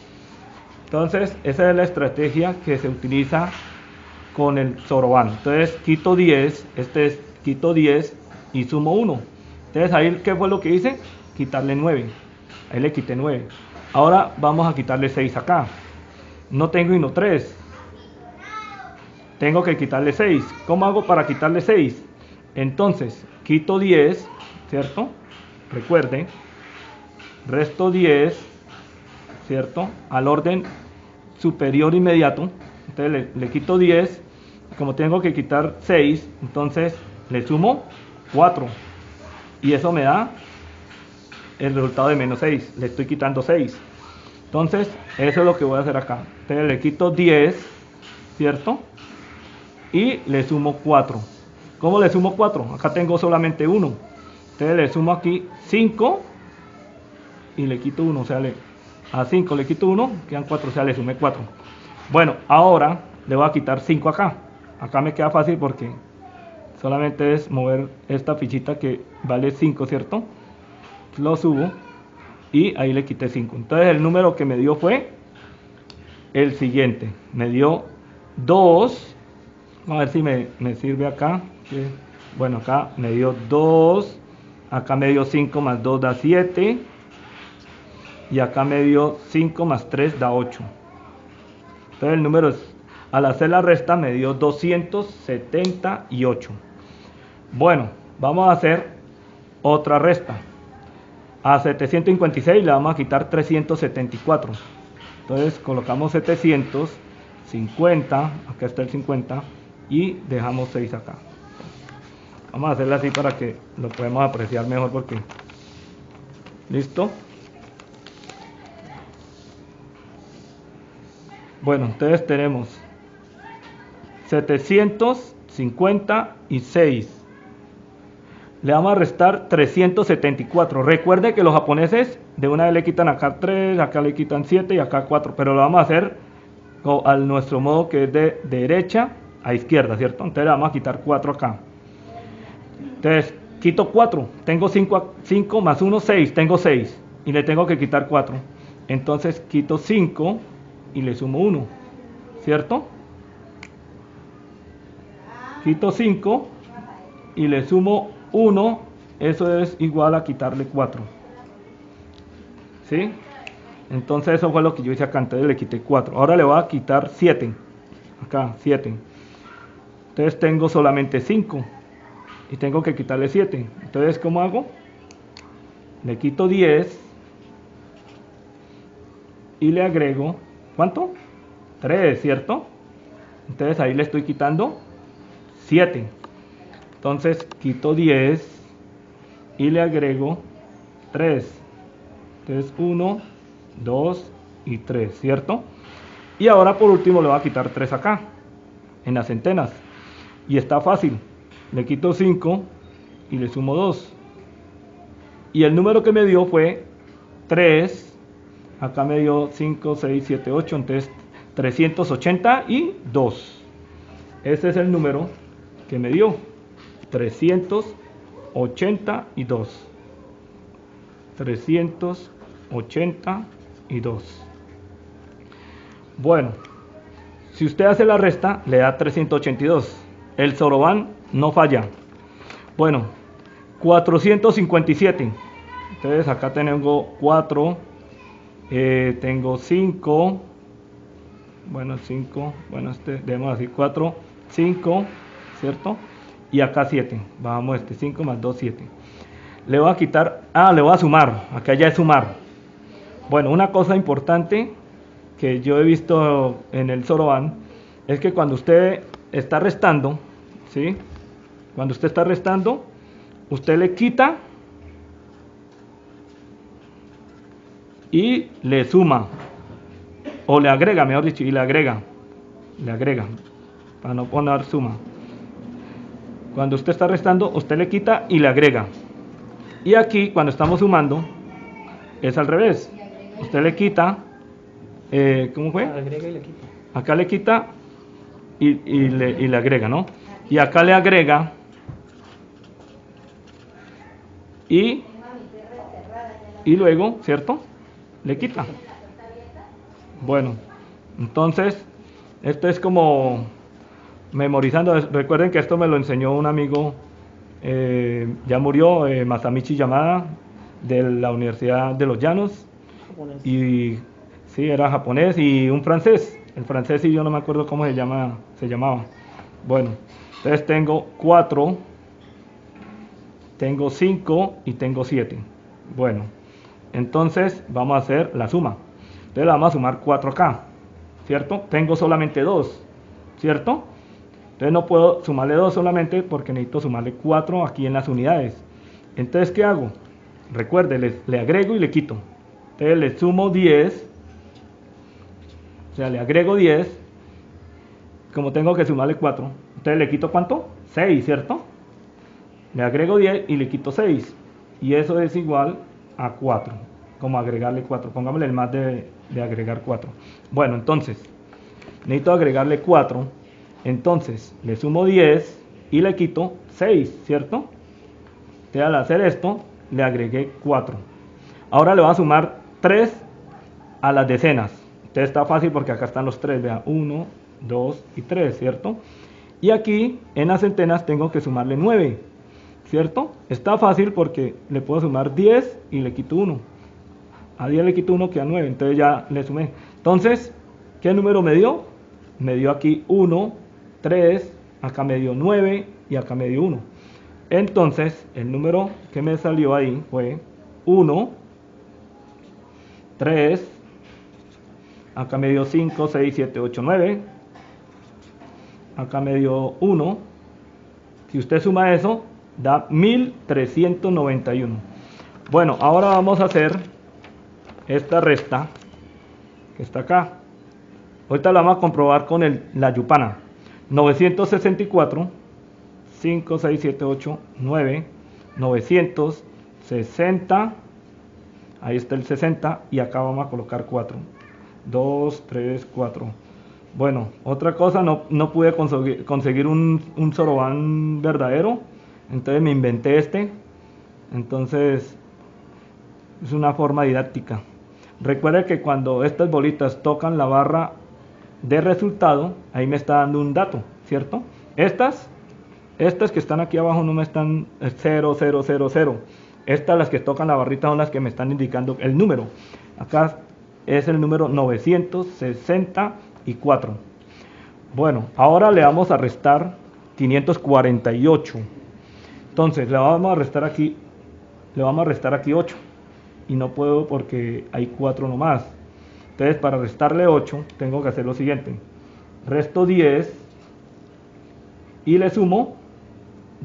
Entonces, esa es la estrategia que se utiliza con el Soroban. Entonces, quito 10, este es quito 10 y sumo 1. Entonces, ahí, ¿qué fue lo que hice? Quitarle 9. Ahí le quité 9. Ahora vamos a quitarle 6 acá. No tengo no 3. Tengo que quitarle 6. ¿Cómo hago para quitarle 6? Entonces, quito 10, ¿cierto? Recuerde, resto 10, ¿cierto? Al orden superior inmediato, entonces le, quito 10, como tengo que quitar 6, entonces le sumo 4, y eso me da el resultado de menos 6, le estoy quitando 6. Entonces, eso es lo que voy a hacer acá. Entonces le quito 10, ¿cierto? Y le sumo 4. ¿Cómo le sumo 4? Acá tengo solamente 1. Entonces le sumo aquí 5 y le quito 1, o sea, le, a 5 le quito 1, quedan 4, o sea, le sumé 4. Bueno, ahora le voy a quitar 5 acá. acá me queda fácil porque solamente es mover esta fichita que vale 5, ¿cierto? Lo subo y ahí le quité 5. Entonces el número que me dio fue el siguiente. Me dio 2. Vamos a ver si me, me sirve acá. Bueno, acá me dio 2. Acá me dio 5 más 2 da 7. Y acá me dio 5 más 3 da 8. Entonces el número es, al hacer la resta me dio 278. Bueno, vamos a hacer otra resta. A 756 le vamos a quitar 374. Entonces colocamos 750, acá está el 50, y dejamos 6 acá. Vamos a hacerlo así para que lo podamos apreciar mejor porque... ¿Listo? Bueno, entonces tenemos 756 le vamos a restar 374. Recuerde que los japoneses de una vez le quitan acá 3, acá le quitan 7 y acá 4, pero lo vamos a hacer a nuestro modo que es de derecha a izquierda, ¿cierto? Entonces le vamos a quitar 4 acá. Entonces, quito 4, tengo 5, 5 más 1, 6, tengo 6 y le tengo que quitar 4. Entonces quito 5 y le sumo 1, ¿cierto? Quito 5 y le sumo 1, eso es igual a quitarle 4. ¿Sí? Entonces eso fue lo que yo hice acá, entonces le quité 4. Ahora le voy a quitar 7. Acá, 7. Entonces tengo solamente 5. Y tengo que quitarle 7. Entonces, ¿cómo hago? Le quito 10. Y le agrego, ¿cuánto? 3, ¿cierto? Entonces ahí le estoy quitando 7. Entonces quito 10 y le agrego 3. Entonces 1, 2 y 3, ¿cierto? Y ahora por último le voy a quitar 3 acá, en las centenas. Y está fácil. Le quito 5 y le sumo 2. Y el número que me dio fue 3. Acá me dio 5, 6, 7, 8. Entonces 382. Ese es el número que me dio. 382. 382. Bueno, si usted hace la resta, le da 382. El Soroban no falla. Bueno, 457. Entonces acá tengo 4, eh, tengo 5, bueno, 5, bueno, este, debemos decir 4, 5, ¿cierto? y acá 7. Bajamos este 5 más 2, 7. Le voy a quitar, ah, le voy a sumar, acá ya es sumar. Bueno, una cosa importante que yo he visto en el Soroban es que cuando usted está restando, ¿sí? Cuando usted está restando, usted le quita y le suma, o le agrega, mejor dicho, y le agrega, le agrega, para no poner suma. Cuando usted está restando, usted le quita y le agrega. Y aquí, cuando estamos sumando, es al revés. Usted le quita, eh, ¿cómo fue? Agrega y le quita. Acá le quita y, le, le agrega, ¿no? Y acá le agrega y, y luego, ¿cierto? Le quita. Bueno, entonces, esto es como memorizando. Recuerden que esto me lo enseñó un amigo, eh, ya murió, eh, Masamichi Yamada, de la Universidad de los Llanos. Y sí, era japonés y un francés. El francés y yo no me acuerdo cómo se, llama, se llamaba. Bueno, entonces tengo 4, tengo 5 y tengo 7. Bueno, entonces vamos a hacer la suma. Entonces vamos a sumar 4 acá, ¿cierto? Tengo solamente 2, ¿cierto? Entonces no puedo sumarle 2 solamente porque necesito sumarle 4 aquí en las unidades. Entonces, ¿qué hago? Recuerde, le, agrego y le quito. Entonces le sumo 10. O sea, le agrego 10. Como tengo que sumarle 4. Entonces le quito cuánto? 6, ¿cierto? Le agrego 10 y le quito 6. Y eso es igual a 4. Como agregarle 4. Pongámosle el más de, de agregar 4. Bueno, entonces, necesito agregarle 4 Entonces, le sumo 10 y le quito 6, ¿cierto? Entonces, al hacer esto, le agregué 4. Ahora le voy a sumar 3 a las decenas. Entonces está fácil porque acá están los 3, vea, 1, 2 y 3, ¿cierto? Y aquí en las centenas tengo que sumarle 9, ¿cierto? Está fácil porque le puedo sumar 10 y le quito 1. A 10 le quito 1, queda 9, entonces ya le sumé. Entonces, ¿qué número me dio? Me dio aquí 1, 3, acá me dio 9 y acá me dio 1. Entonces, el número que me salió ahí fue 1, 3, acá me dio 5, 6, 7, 8, 9, acá me dio 1. Si usted suma eso, da 1391. Bueno, ahora vamos a hacer esta resta que está acá. Ahorita la vamos a comprobar con la yupana. 964, 5, 6, 7, 8, 9, 960, ahí está el 60 y acá vamos a colocar 4. 2, 3, 4. Bueno, otra cosa, no, no pude conseguir, un, un Soroban verdadero, entonces me inventé este. Entonces, es una forma didáctica. Recuerde que cuando estas bolitas tocan la barra de resultado, ahí me está dando un dato, ¿cierto? Estas, estas que están aquí abajo no me están 0, 0, 0, 0. Estas las que tocan la barrita son las que me están indicando el número. Acá es el número 964. Bueno, ahora le vamos a restar 548. Entonces, le vamos a restar aquí, le vamos a restar aquí 8. Y no puedo porque hay 4 nomás. Entonces, para restarle 8, tengo que hacer lo siguiente. Resto 10 y le sumo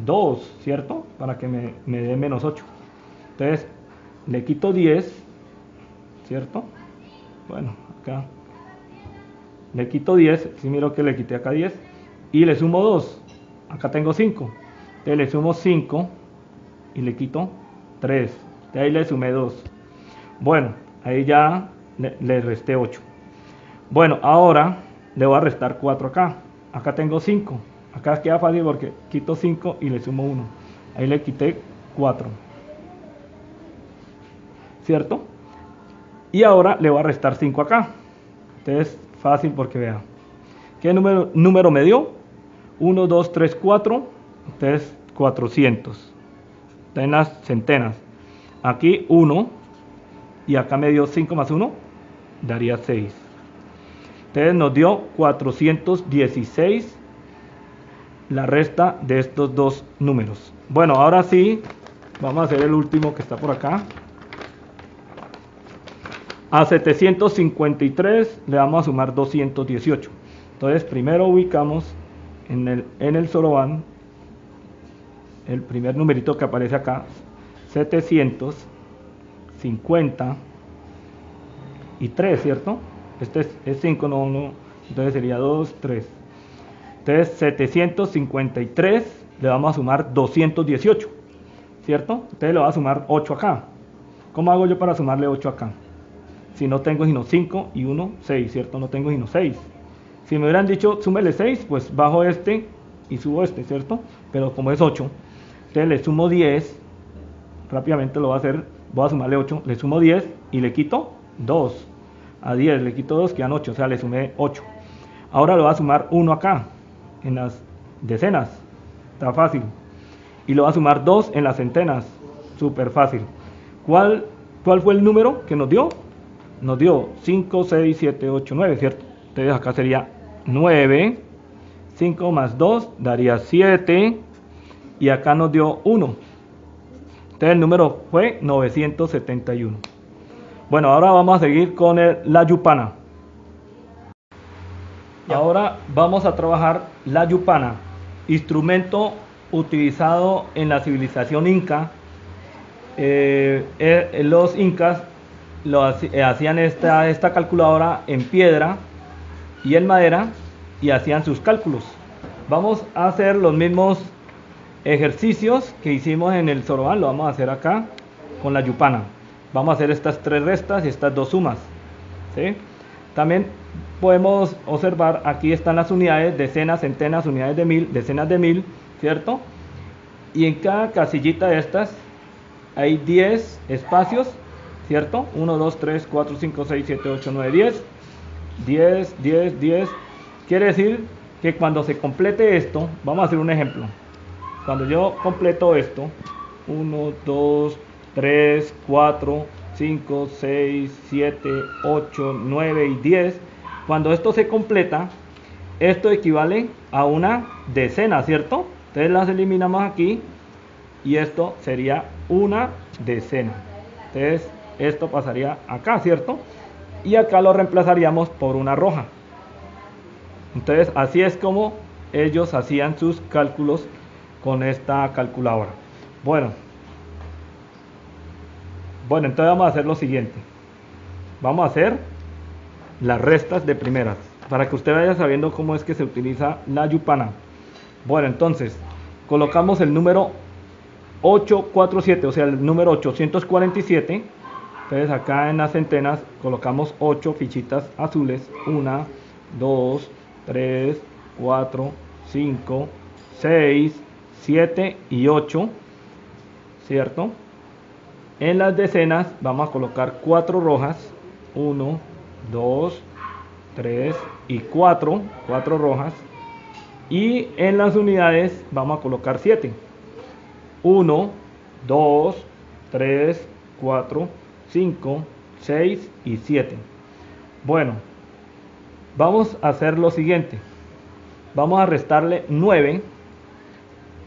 2, ¿cierto? Para que me, me dé menos 8. Entonces, le quito 10, ¿cierto? Bueno, acá le quito 10, si miro que le quité acá 10, y le sumo 2, acá tengo 5, entonces le sumo 5 y le quito 3, de ahí le sumé 2. Bueno, ahí ya le, le resté 8. Bueno, ahora le voy a restar 4 acá, acá tengo 5, acá queda fácil porque quito 5 y le sumo 1, ahí le quité 4. ¿Cierto? Y ahora le voy a restar 5 acá. Entonces, fácil porque vea. ¿Qué número, número me dio? 1, 2, 3, 4. Entonces, 400. Está en las centenas. Aquí 1. Y acá me dio 5 más 1. Daría 6. Entonces nos dio 416 la resta de estos dos números. Bueno, ahora sí, vamos a hacer el último que está por acá. A 753 le vamos a sumar 218. Entonces primero ubicamos en el, en el Soroban el primer numerito que aparece acá, 750 y 3, ¿cierto? Este es, 5, no, no, entonces sería 2, 3. Entonces 753 le vamos a sumar 218, ¿cierto? Entonces le voy a sumar 8 acá. ¿Cómo hago yo para sumarle 8 acá? Si no tengo sino 5 y 1, 6, ¿cierto? No tengo sino 6. Si me hubieran dicho, súmele 6, pues bajo este y subo este, ¿cierto? Pero como es 8, le sumo 10, rápidamente lo voy a hacer, voy a sumarle 8, le sumo 10 y le quito 2. A 10 le quito 2, quedan 8, o sea, le sumé 8. Ahora lo voy a sumar 1 acá, en las decenas, está fácil. Y lo voy a sumar 2 en las centenas, súper fácil. ¿Cuál, ¿Cuál fue el número que nos dio? nos dio 5, 6, 7, 8, 9, ¿cierto? Entonces acá sería 9, 5 más 2 daría 7 y acá nos dio 1. Entonces el número fue 971. Bueno, ahora vamos a seguir con la yupana. Ahora vamos a trabajar la yupana, instrumento utilizado en la civilización inca. Eh, eh, los incas lo eh, hacían esta, esta calculadora en piedra y en madera y hacían sus cálculos. Vamos a hacer los mismos ejercicios que hicimos en el Zoroban, lo vamos a hacer acá con la Yupana. Vamos a hacer estas tres restas y estas dos sumas. También podemos observar, aquí están las unidades, decenas, centenas, unidades de mil, decenas de mil, ¿cierto? Y en cada casillita de estas hay 10 espacios, ¿cierto? 1, 2, 3, 4, 5, 6, 7, 8, 9, 10. 10, 10, 10. Quiere decir que cuando se complete esto, vamos a hacer un ejemplo. Cuando yo completo esto, 1, 2, 3, 4, 5, 6, 7, 8, 9 y 10. Cuando esto se completa, esto equivale a una decena, ¿cierto? Entonces las eliminamos aquí y esto sería una decena. Entonces esto pasaría acá, ¿cierto? Y acá lo reemplazaríamos por una roja. Entonces así es como ellos hacían sus cálculos con esta calculadora. Bueno, bueno, entonces vamos a hacer lo siguiente. Vamos a hacer las restas de primeras para que usted vaya sabiendo cómo es que se utiliza la yupana. Bueno, entonces colocamos el número 847, o sea, el número 847. Entonces acá en las centenas colocamos 8 fichitas azules. 1, 2, 3, 4, 5, 6, 7 y 8. ¿Cierto? En las decenas vamos a colocar 4 rojas. 1, 2, 3 y 4. 4 rojas. Y en las unidades vamos a colocar 7. 1, 2, 3, 4, 5, 6 y 7. Bueno, vamos a hacer lo siguiente. Vamos a restarle 9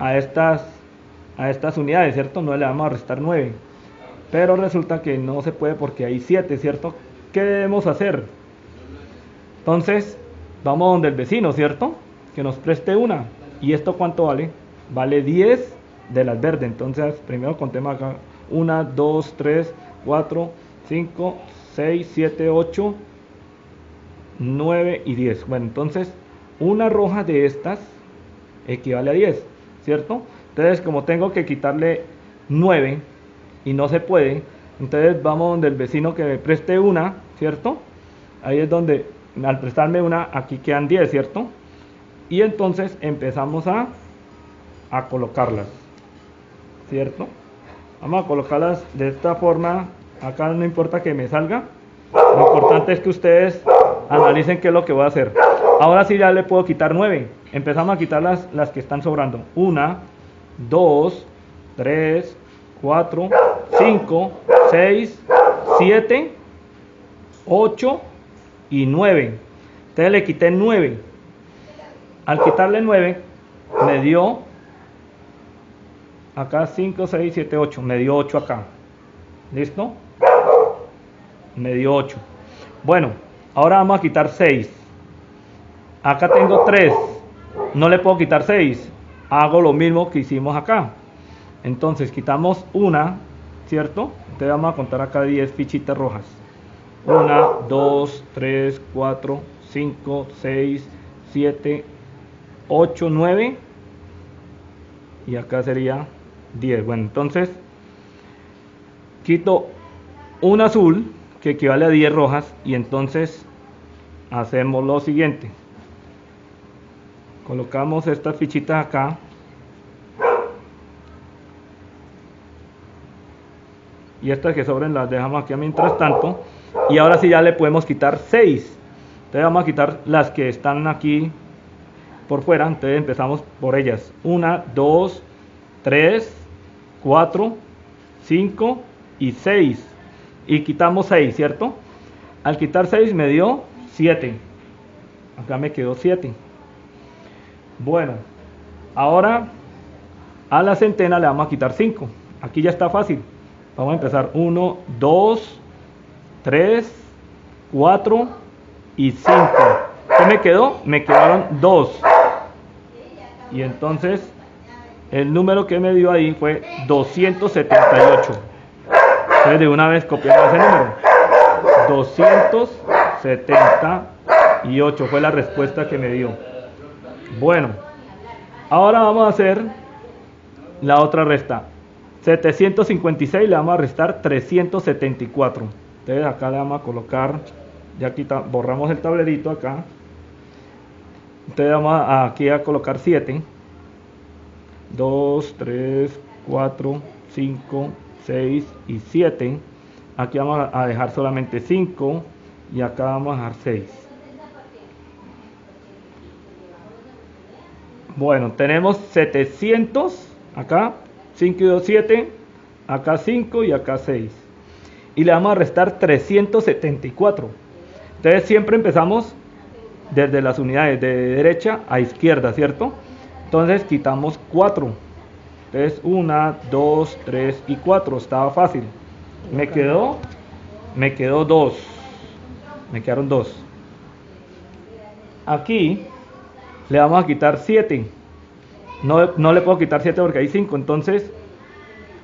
a estas, a estas unidades, ¿cierto? No le vamos a restar 9. Pero resulta que no se puede porque hay 7, ¿cierto? ¿Qué debemos hacer? Entonces, vamos donde el vecino, ¿cierto? Que nos preste una. ¿Y esto cuánto vale? Vale 10 de las verdes. Entonces, primero contemos acá. 1, 2, 3, 4, 5, 6, 7, 8, 9 y 10. Bueno, entonces, una roja de estas equivale a 10, ¿cierto? Entonces, como tengo que quitarle 9 y no se puede, entonces vamos donde el vecino que me preste una, ¿cierto? Ahí es donde, al prestarme una, aquí quedan 10, ¿cierto? Y entonces empezamos a, a colocarlas. ¿cierto? Vamos a colocarlas de esta forma. Acá no importa que me salga. Lo importante es que ustedes analicen qué es lo que voy a hacer. Ahora sí ya le puedo quitar 9. Empezamos a quitar las, las que están sobrando. 1, 2, 3, 4, 5, 6, 7, 8 y 9. Entonces le quité 9. Al quitarle 9 me dio acá 5, 6, 7, 8, me dio 8 acá. ¿Listo? Me dio 8. Bueno, ahora vamos a quitar 6. Acá tengo 3. No le puedo quitar 6. Hago lo mismo que hicimos acá. Entonces quitamos una, ¿cierto? Entonces vamos a contar acá 10 fichitas rojas. 1, 2, 3, 4, 5, 6, 7, 8, 9. Y acá sería 10. Bueno, entonces quito un azul que equivale a 10 rojas y entonces hacemos lo siguiente. Colocamos estas fichitas acá. Y estas que sobren las dejamos aquí mientras tanto. Y ahora sí ya le podemos quitar 6. Entonces vamos a quitar las que están aquí por fuera. Entonces empezamos por ellas. 1, 2, 3, 4, 5 y 6. Y quitamos 6, ¿cierto? Al quitar 6 me dio 7. Acá me quedó 7. Bueno, ahora a la centena le vamos a quitar 5. Aquí ya está fácil. Vamos a empezar 1, 2, 3, 4 y 5. ¿Qué me quedó? Me quedaron 2. Y entonces el número que me dio ahí fue 278. Entonces de una vez copiamos ese número. 278 fue la respuesta que me dio. Bueno, ahora vamos a hacer la otra resta. 756 le vamos a restar 374. Entonces acá le vamos a colocar Ya quita, borramos el tablerito acá. Entonces vamos a- aquí a colocar 7. 2, 3, 4, 5, 6 y 7. Aquí vamos a- dejar solamente 5 y acá vamos a dejar 6. Bueno, tenemos 700 acá, 5 y 2, 7, acá 5 y acá 6. Y le vamos a restar 374. Entonces siempre empezamos desde las unidades de derecha a izquierda, ¿cierto? Entonces quitamos 4. Entonces 1, 2, 3 y 4. Estaba fácil. Me quedó, me quedó 2. Me quedaron 2. Aquí le vamos a quitar 7. No, no le puedo quitar 7 porque hay 5. Entonces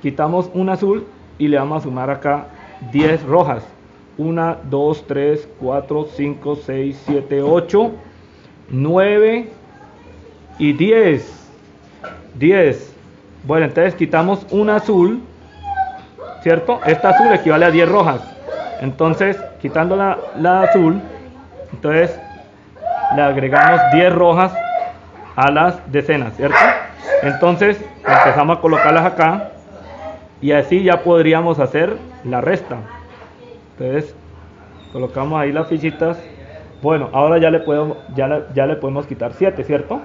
quitamos un azul y le vamos a sumar acá 10 rojas. 1, 2, 3, 4, 5, 6, 7, 8, 9 y 10. 10. Bueno, entonces quitamos un azul, ¿cierto? Esta azul equivale a 10 rojas. Entonces, quitando la, la azul, entonces le agregamos 10 rojas a las decenas, ¿cierto? Entonces empezamos a colocarlas acá y así ya podríamos hacer la resta. Entonces colocamos ahí las fichitas. Bueno, ahora ya le podemos, ya, le- ya le podemos quitar 7, ¿cierto?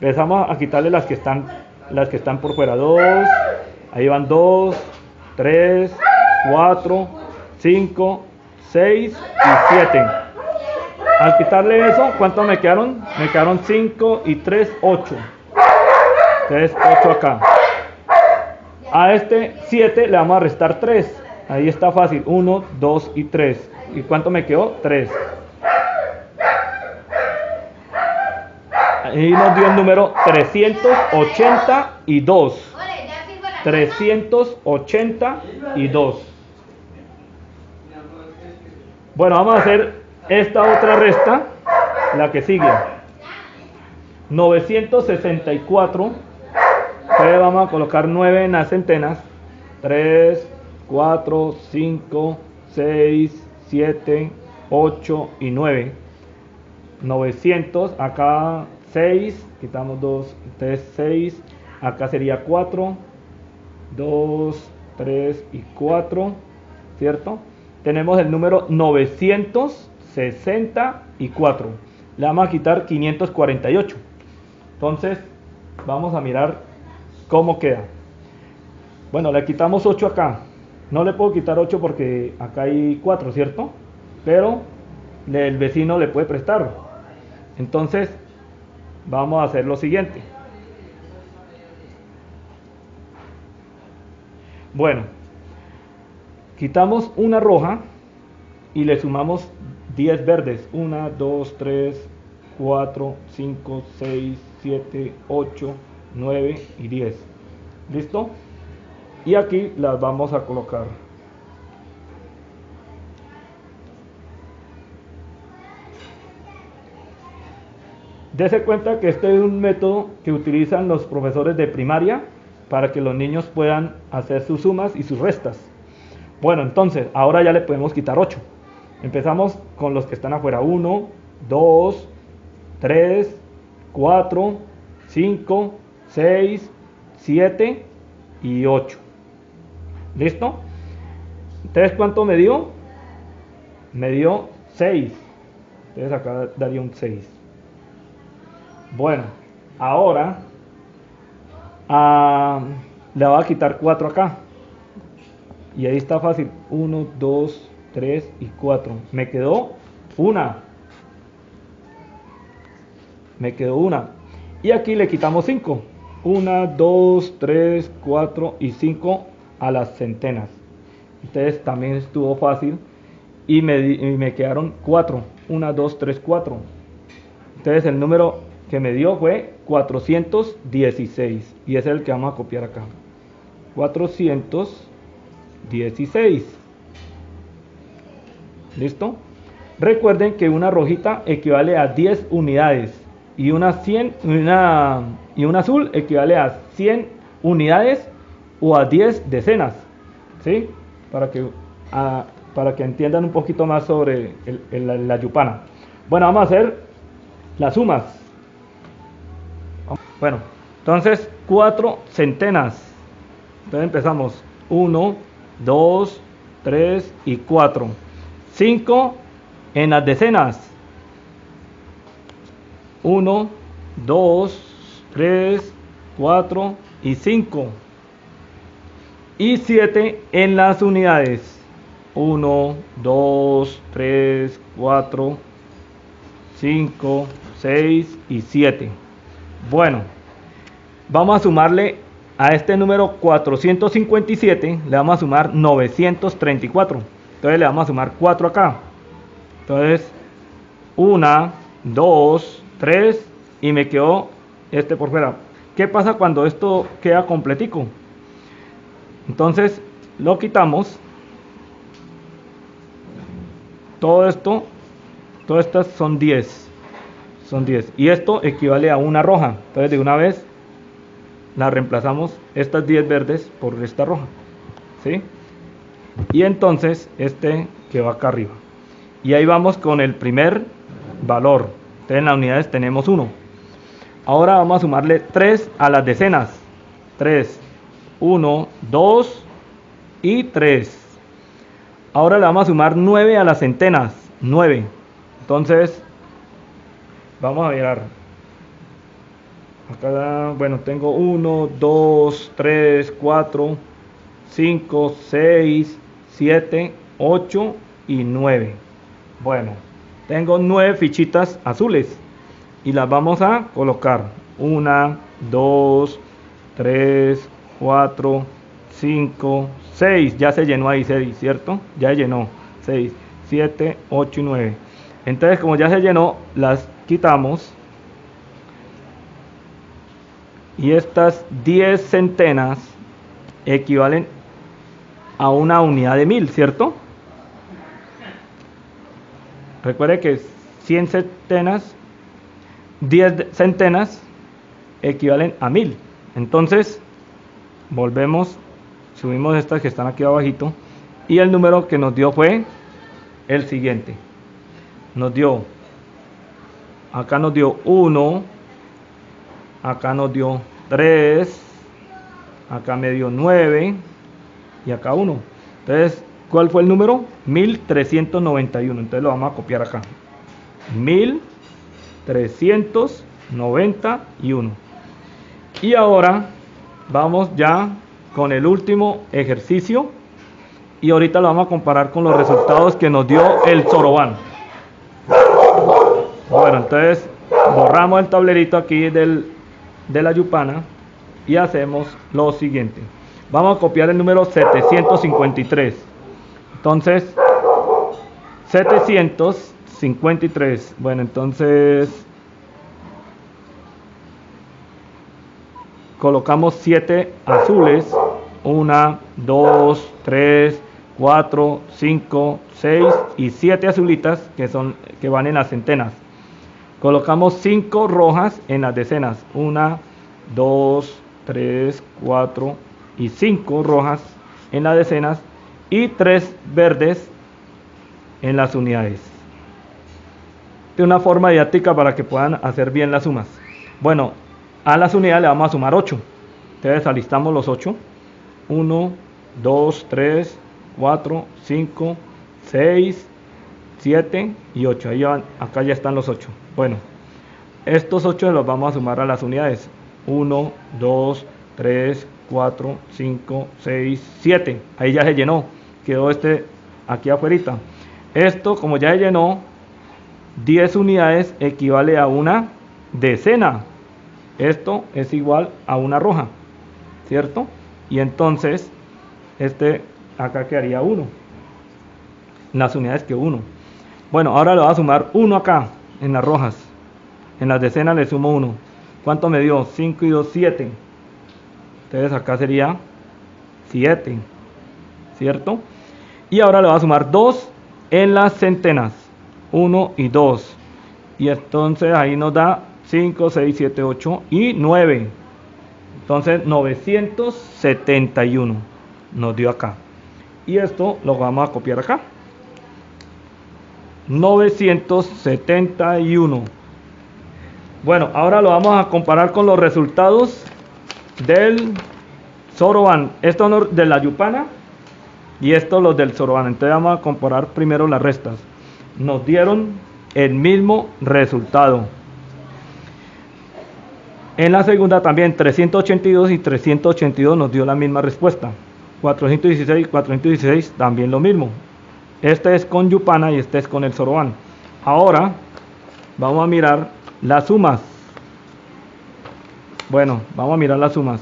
Empezamos a quitarle las que están, las que están por fuera. 2, ahí van 2, 3, 4, 5, 6 y 7. Al quitarle eso, ¿cuánto me quedaron? Me quedaron 5 y 3, 8. Entonces 8 acá. A este 7 le vamos a restar 3. Ahí está fácil. 1, 2 y 3. ¿Y cuánto me quedó? 3. Ahí nos dio el número 382. 382. Bueno, vamos a hacer esta otra resta, la que sigue. 964. Entonces vamos a colocar 9 en las centenas. 3, 4, 5, 6, 7, 8 y 9. 900. Acá 6. Quitamos 2, 3, 6. Acá sería 4. 2, 3 y 4. ¿Cierto? Tenemos el número 964. Le vamos a quitar 548. Entonces, vamos a mirar cómo queda. Bueno, le quitamos 8 acá. No le puedo quitar 8 porque acá hay 4, ¿cierto? Pero el vecino le puede prestar. Entonces, vamos a hacer lo siguiente. Bueno, quitamos una roja y le sumamos 10 verdes. 1, 2, 3, 4, 5, 6, 7, 8, 9 y 10. ¿Listo? Y aquí las vamos a colocar. Dese cuenta que este es un método que utilizan los profesores de primaria para que los niños puedan hacer sus sumas y sus restas. Bueno, entonces, ahora ya le podemos quitar 8. Empezamos con los que están afuera. 1, 2, 3, 4, 5, 6, 7 y 8. ¿Listo? Entonces, ¿cuánto me dio? Me dio 6. Entonces acá daría un 6. Bueno, ahora ah, le voy a quitar 4 acá. Y ahí está fácil. 1, 2, 3 y 4. Me quedó una. Me quedó una. Y aquí le quitamos 5. 1, 2, 3, 4 y 5 a las centenas. Entonces también estuvo fácil. Y me, y me quedaron 4. 1, 2, 3, 4. Entonces el número que me dio fue 416. Y ese es el que vamos a copiar acá. 416. ¿Listo? Recuerden que una rojita equivale a 10 unidades y una 100 una, y un azul equivale a 100 unidades o a 10 decenas. ¿Sí? Para que ah, para que entiendan un poquito más sobre la yupana. Bueno, vamos a hacer las sumas. Bueno, entonces cuatro centenas. Entonces empezamos. 1, 2, 3 y 4. 5 en las decenas. 1, 2, 3, 4 y 5. Y 7 en las unidades. 1, 2, 3, 4, 5, 6 y 7. Bueno, vamos a sumarle a este número 457, le vamos a sumar 934. Entonces le vamos a sumar 4 acá. Entonces, 1, 2, 3 y me quedó este por fuera. ¿Qué pasa cuando esto queda completico? Entonces lo quitamos. Todo esto, todas estas son 10. Son 10. Y esto equivale a una roja. Entonces de una vez la reemplazamos estas 10 verdes por esta roja. ¿Sí? Y entonces este que va acá arriba. Y ahí vamos con el primer valor. Entonces en las unidades tenemos 1. Ahora vamos a sumarle 3 a las decenas. 3, 1, 2 y 3. Ahora le vamos a sumar 9 a las centenas. 9. Entonces, vamos a mirar. Acá, bueno, tengo 1, 2, 3, 4, 5, 6, 7, 8 y 9. Bueno, tengo 9 fichitas azules y las vamos a colocar 1, 2, 3, 4, 5, 6, ya se llenó ahí 6, ¿cierto? Ya llenó 6, 7, 8 y 9. Entonces como ya se llenó, las quitamos y estas 10 centenas equivalen a una unidad de mil, ¿cierto? Recuerde que 100 centenas 10 centenas equivalen a 1000. Entonces, volvemos, subimos estas que están aquí abajito y el número que nos dio fue el siguiente. Nos dio, acá nos dio 1, acá nos dio 3, acá me dio 9 y acá 1. Entonces, ¿cuál fue el número? 1391. Entonces lo vamos a copiar acá. 1391. 391. Y ahora vamos ya con el último ejercicio y ahorita lo vamos a comparar con los resultados que nos dio el Zorobán. Bueno, entonces borramos el tablerito aquí del, de la Yupana y hacemos lo siguiente. Vamos a copiar el número 753. Entonces, 700 53. Bueno, entonces colocamos 7 azules. 1, 2, 3, 4, 5, 6 y 7 azulitas que, son, que van en las centenas. Colocamos 5 rojas en las decenas. 1, 2, 3, 4 y 5 rojas en las decenas y 3 verdes en las unidades de una forma didáctica para que puedan hacer bien las sumas. Bueno, a las unidades le vamos a sumar 8. Entonces alistamos los 8. 1, 2, 3, 4, 5, 6, 7 y 8. Ahí van, acá ya están los 8. Bueno, estos 8 los vamos a sumar a las unidades. 1, 2, 3, 4, 5, 6, 7. Ahí ya se llenó. Quedó este aquí afuera. Esto, como ya se llenó, 10 unidades equivale a una decena. Esto es igual a una roja, ¿cierto? Y entonces, este acá quedaría 1. Las unidades que 1. Bueno, ahora le voy a sumar 1 acá, en las rojas. En las decenas le sumo 1. ¿Cuánto me dio? 5 y 2, 7. Entonces acá sería 7, ¿cierto? Y ahora le voy a sumar 2 en las centenas. 1 y 2. Y entonces ahí nos da 5, 6, 7, 8 y 9. Entonces 971 nos dio acá. Y esto lo vamos a copiar acá. 971. Bueno, ahora lo vamos a comparar con los resultados del Soroban. Esto de la Yupana y esto los del Soroban. Entonces vamos a comparar primero las restas. Nos dieron el mismo resultado. En la segunda también 382 y 382 nos dio la misma respuesta. 416 y 416 también lo mismo. Este es con Yupana y este es con el Soroban. Ahora vamos a mirar las sumas. Bueno, vamos a mirar las sumas.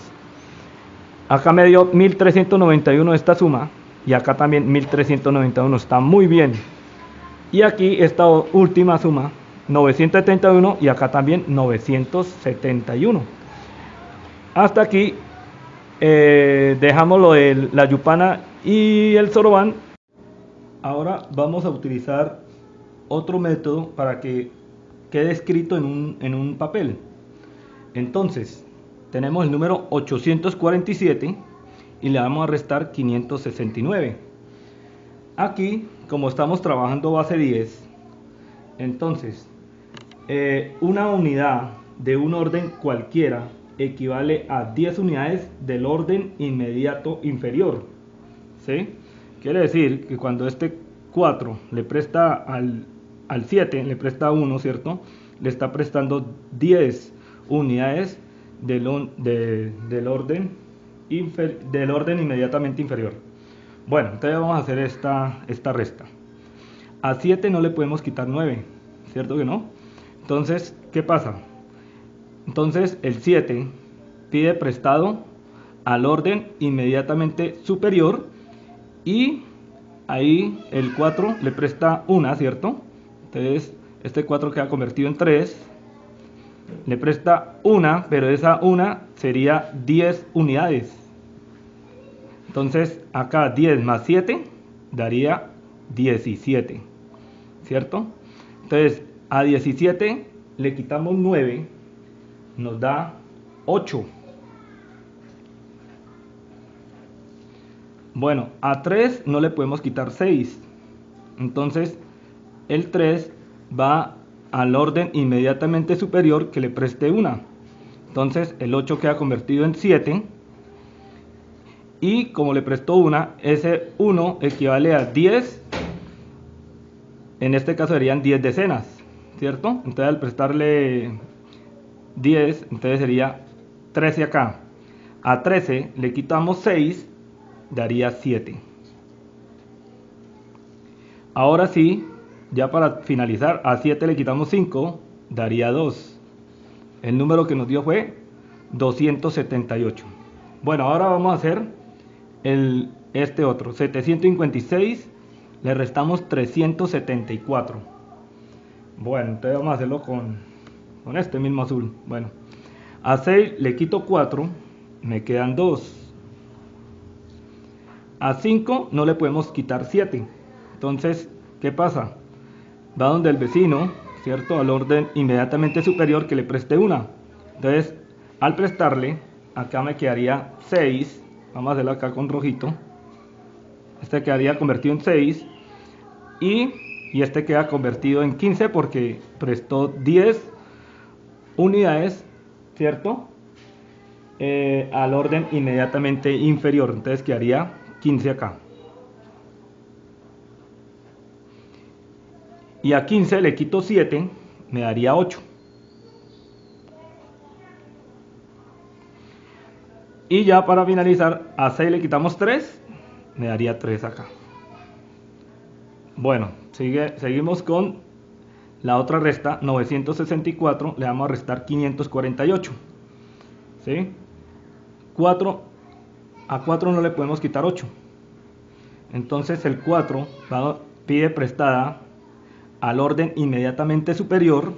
Acá me dio 1391 esta suma y acá también 1391. Está muy bien. Y aquí esta última suma 971 y acá también 971. Hasta aquí eh, dejamos lo de la Yupana y el Soroban Ahora vamos a utilizar otro método para que quede escrito en un papel. Entonces, tenemos el número 847 y le vamos a restar 569. Aquí, como estamos trabajando base 10, entonces, eh, una unidad de un orden cualquiera equivale a 10 unidades del orden inmediato inferior. ¿Sí? Quiere decir que cuando este 4 le presta al, 7, le presta 1, ¿cierto? Le está prestando 10 unidades del, del, orden, del orden inmediatamente inferior. Bueno, entonces vamos a hacer esta, esta resta. A 7 no le podemos quitar 9, ¿cierto que no? Entonces, ¿qué pasa? Entonces el 7 pide prestado al orden inmediatamente superior y ahí el 4 le presta una, ¿cierto? Entonces este 4 queda convertido en 3. Le presta una, pero esa una sería 10 unidades. Entonces acá 10 más 7 daría 17, ¿cierto? Entonces a 17 le quitamos 9, nos da 8. Bueno, a 3 no le podemos quitar 6. Entonces, el 3 va al orden inmediatamente superior que le preste una. Entonces, el 8 queda convertido en 7. Y como le prestó una, ese 1 equivale a 10. En este caso serían 10 decenas, ¿cierto? Entonces, al prestarle 10, entonces sería 13 acá. A 13 le quitamos 6 daría 7. Ahora sí, ya para finalizar, a 7 le quitamos 5, daría 2. El número que nos dio fue 278. Bueno, ahora vamos a hacer el, este otro. 756 le restamos 374. Bueno, entonces vamos a hacerlo con, con este mismo azul. Bueno, a 6 le quito 4, me quedan 2. A 5 no le podemos quitar 7. Entonces, ¿qué pasa? Va donde el vecino, ¿cierto? Al orden inmediatamente superior que le preste una. Entonces, al prestarle, acá me quedaría 6. Vamos a hacerlo acá con rojito. Este quedaría convertido en 6. Y, y este queda convertido en 15 porque prestó 10 unidades, ¿cierto? Eh, al orden inmediatamente inferior. Entonces quedaría 15 acá. Y a 15 le quito 7, me daría 8. Y ya para finalizar, a 6 le quitamos 3, me daría 3 acá. Bueno, sigue, seguimos con la otra resta, 964, le vamos a restar 548. ¿Sí? 4 a 4 no le podemos quitar 8. Entonces el 4 pide prestada al orden inmediatamente superior,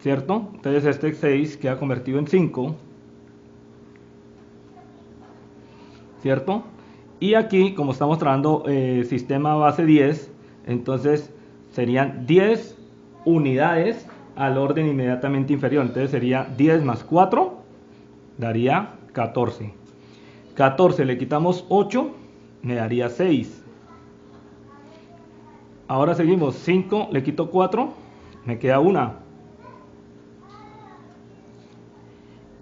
¿cierto? Entonces este 6 queda convertido en 5, ¿cierto? Y aquí, como estamos trabajando eh, sistema base 10, entonces serían 10 unidades al orden inmediatamente inferior. Entonces sería 10 más 4, daría 14. 14 le quitamos 8, me daría 6. Ahora seguimos. 5, le quito 4, me queda una.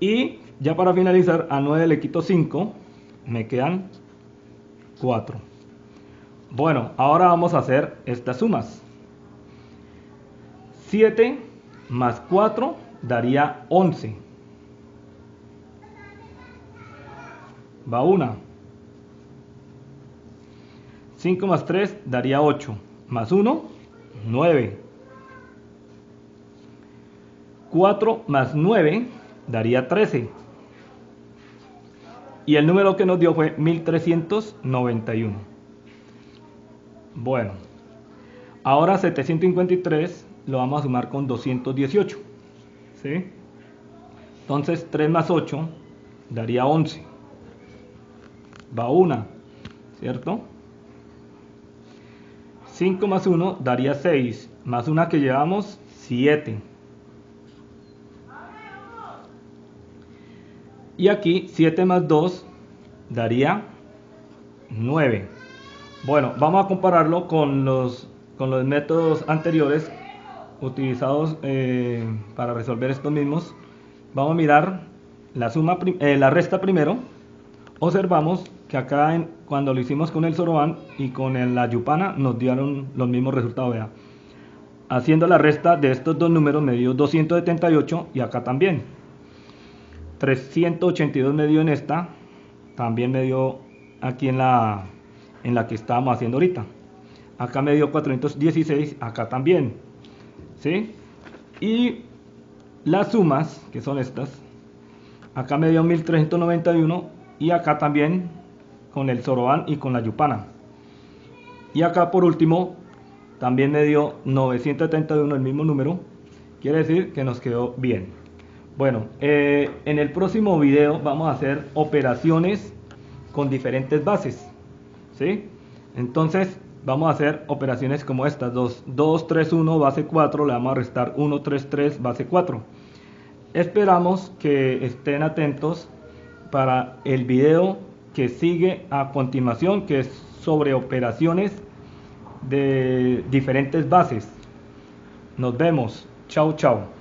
Y ya para finalizar, a 9 le quito 5, me quedan 4. Bueno, ahora vamos a hacer estas sumas. 7 más 4 daría 11. Va una. 5 más 3 daría 8. Más 1, 9. 4 más 9 daría 13. Y el número que nos dio fue 1391. Bueno, ahora 753 lo vamos a sumar con 218. ¿sí? Entonces 3 más 8 daría 11. Va una, ¿cierto? 5 más 1 daría 6, más una que llevamos 7. Y aquí 7 más 2 daría 9. Bueno, vamos a compararlo con los, con los métodos anteriores utilizados eh, para resolver estos mismos. Vamos a mirar la, suma, eh, la resta primero. Observamos que acá en, cuando lo hicimos con el Soroban y con la Yupana nos dieron los mismos resultados. Haciendo la resta de estos dos números me dio 278 y acá también. 382 me dio en esta, también me dio aquí en la, en la que estábamos haciendo ahorita. Acá me dio 416, acá también. ¿Sí? Y las sumas, que son estas, acá me dio 1391 y acá también con el Zoroban y con la Yupana. Y acá por último también me dio 971 el mismo número, quiere decir que nos quedó bien. Bueno, eh, en el próximo video vamos a hacer operaciones con diferentes bases. ¿Sí? Entonces vamos a hacer operaciones como estas. 2, 2 3, 1, base 4, le vamos a restar 1, 3, 3, base 4. Esperamos que estén atentos para el video que sigue a continuación, que es sobre operaciones de diferentes bases. Nos vemos. Chao, chao.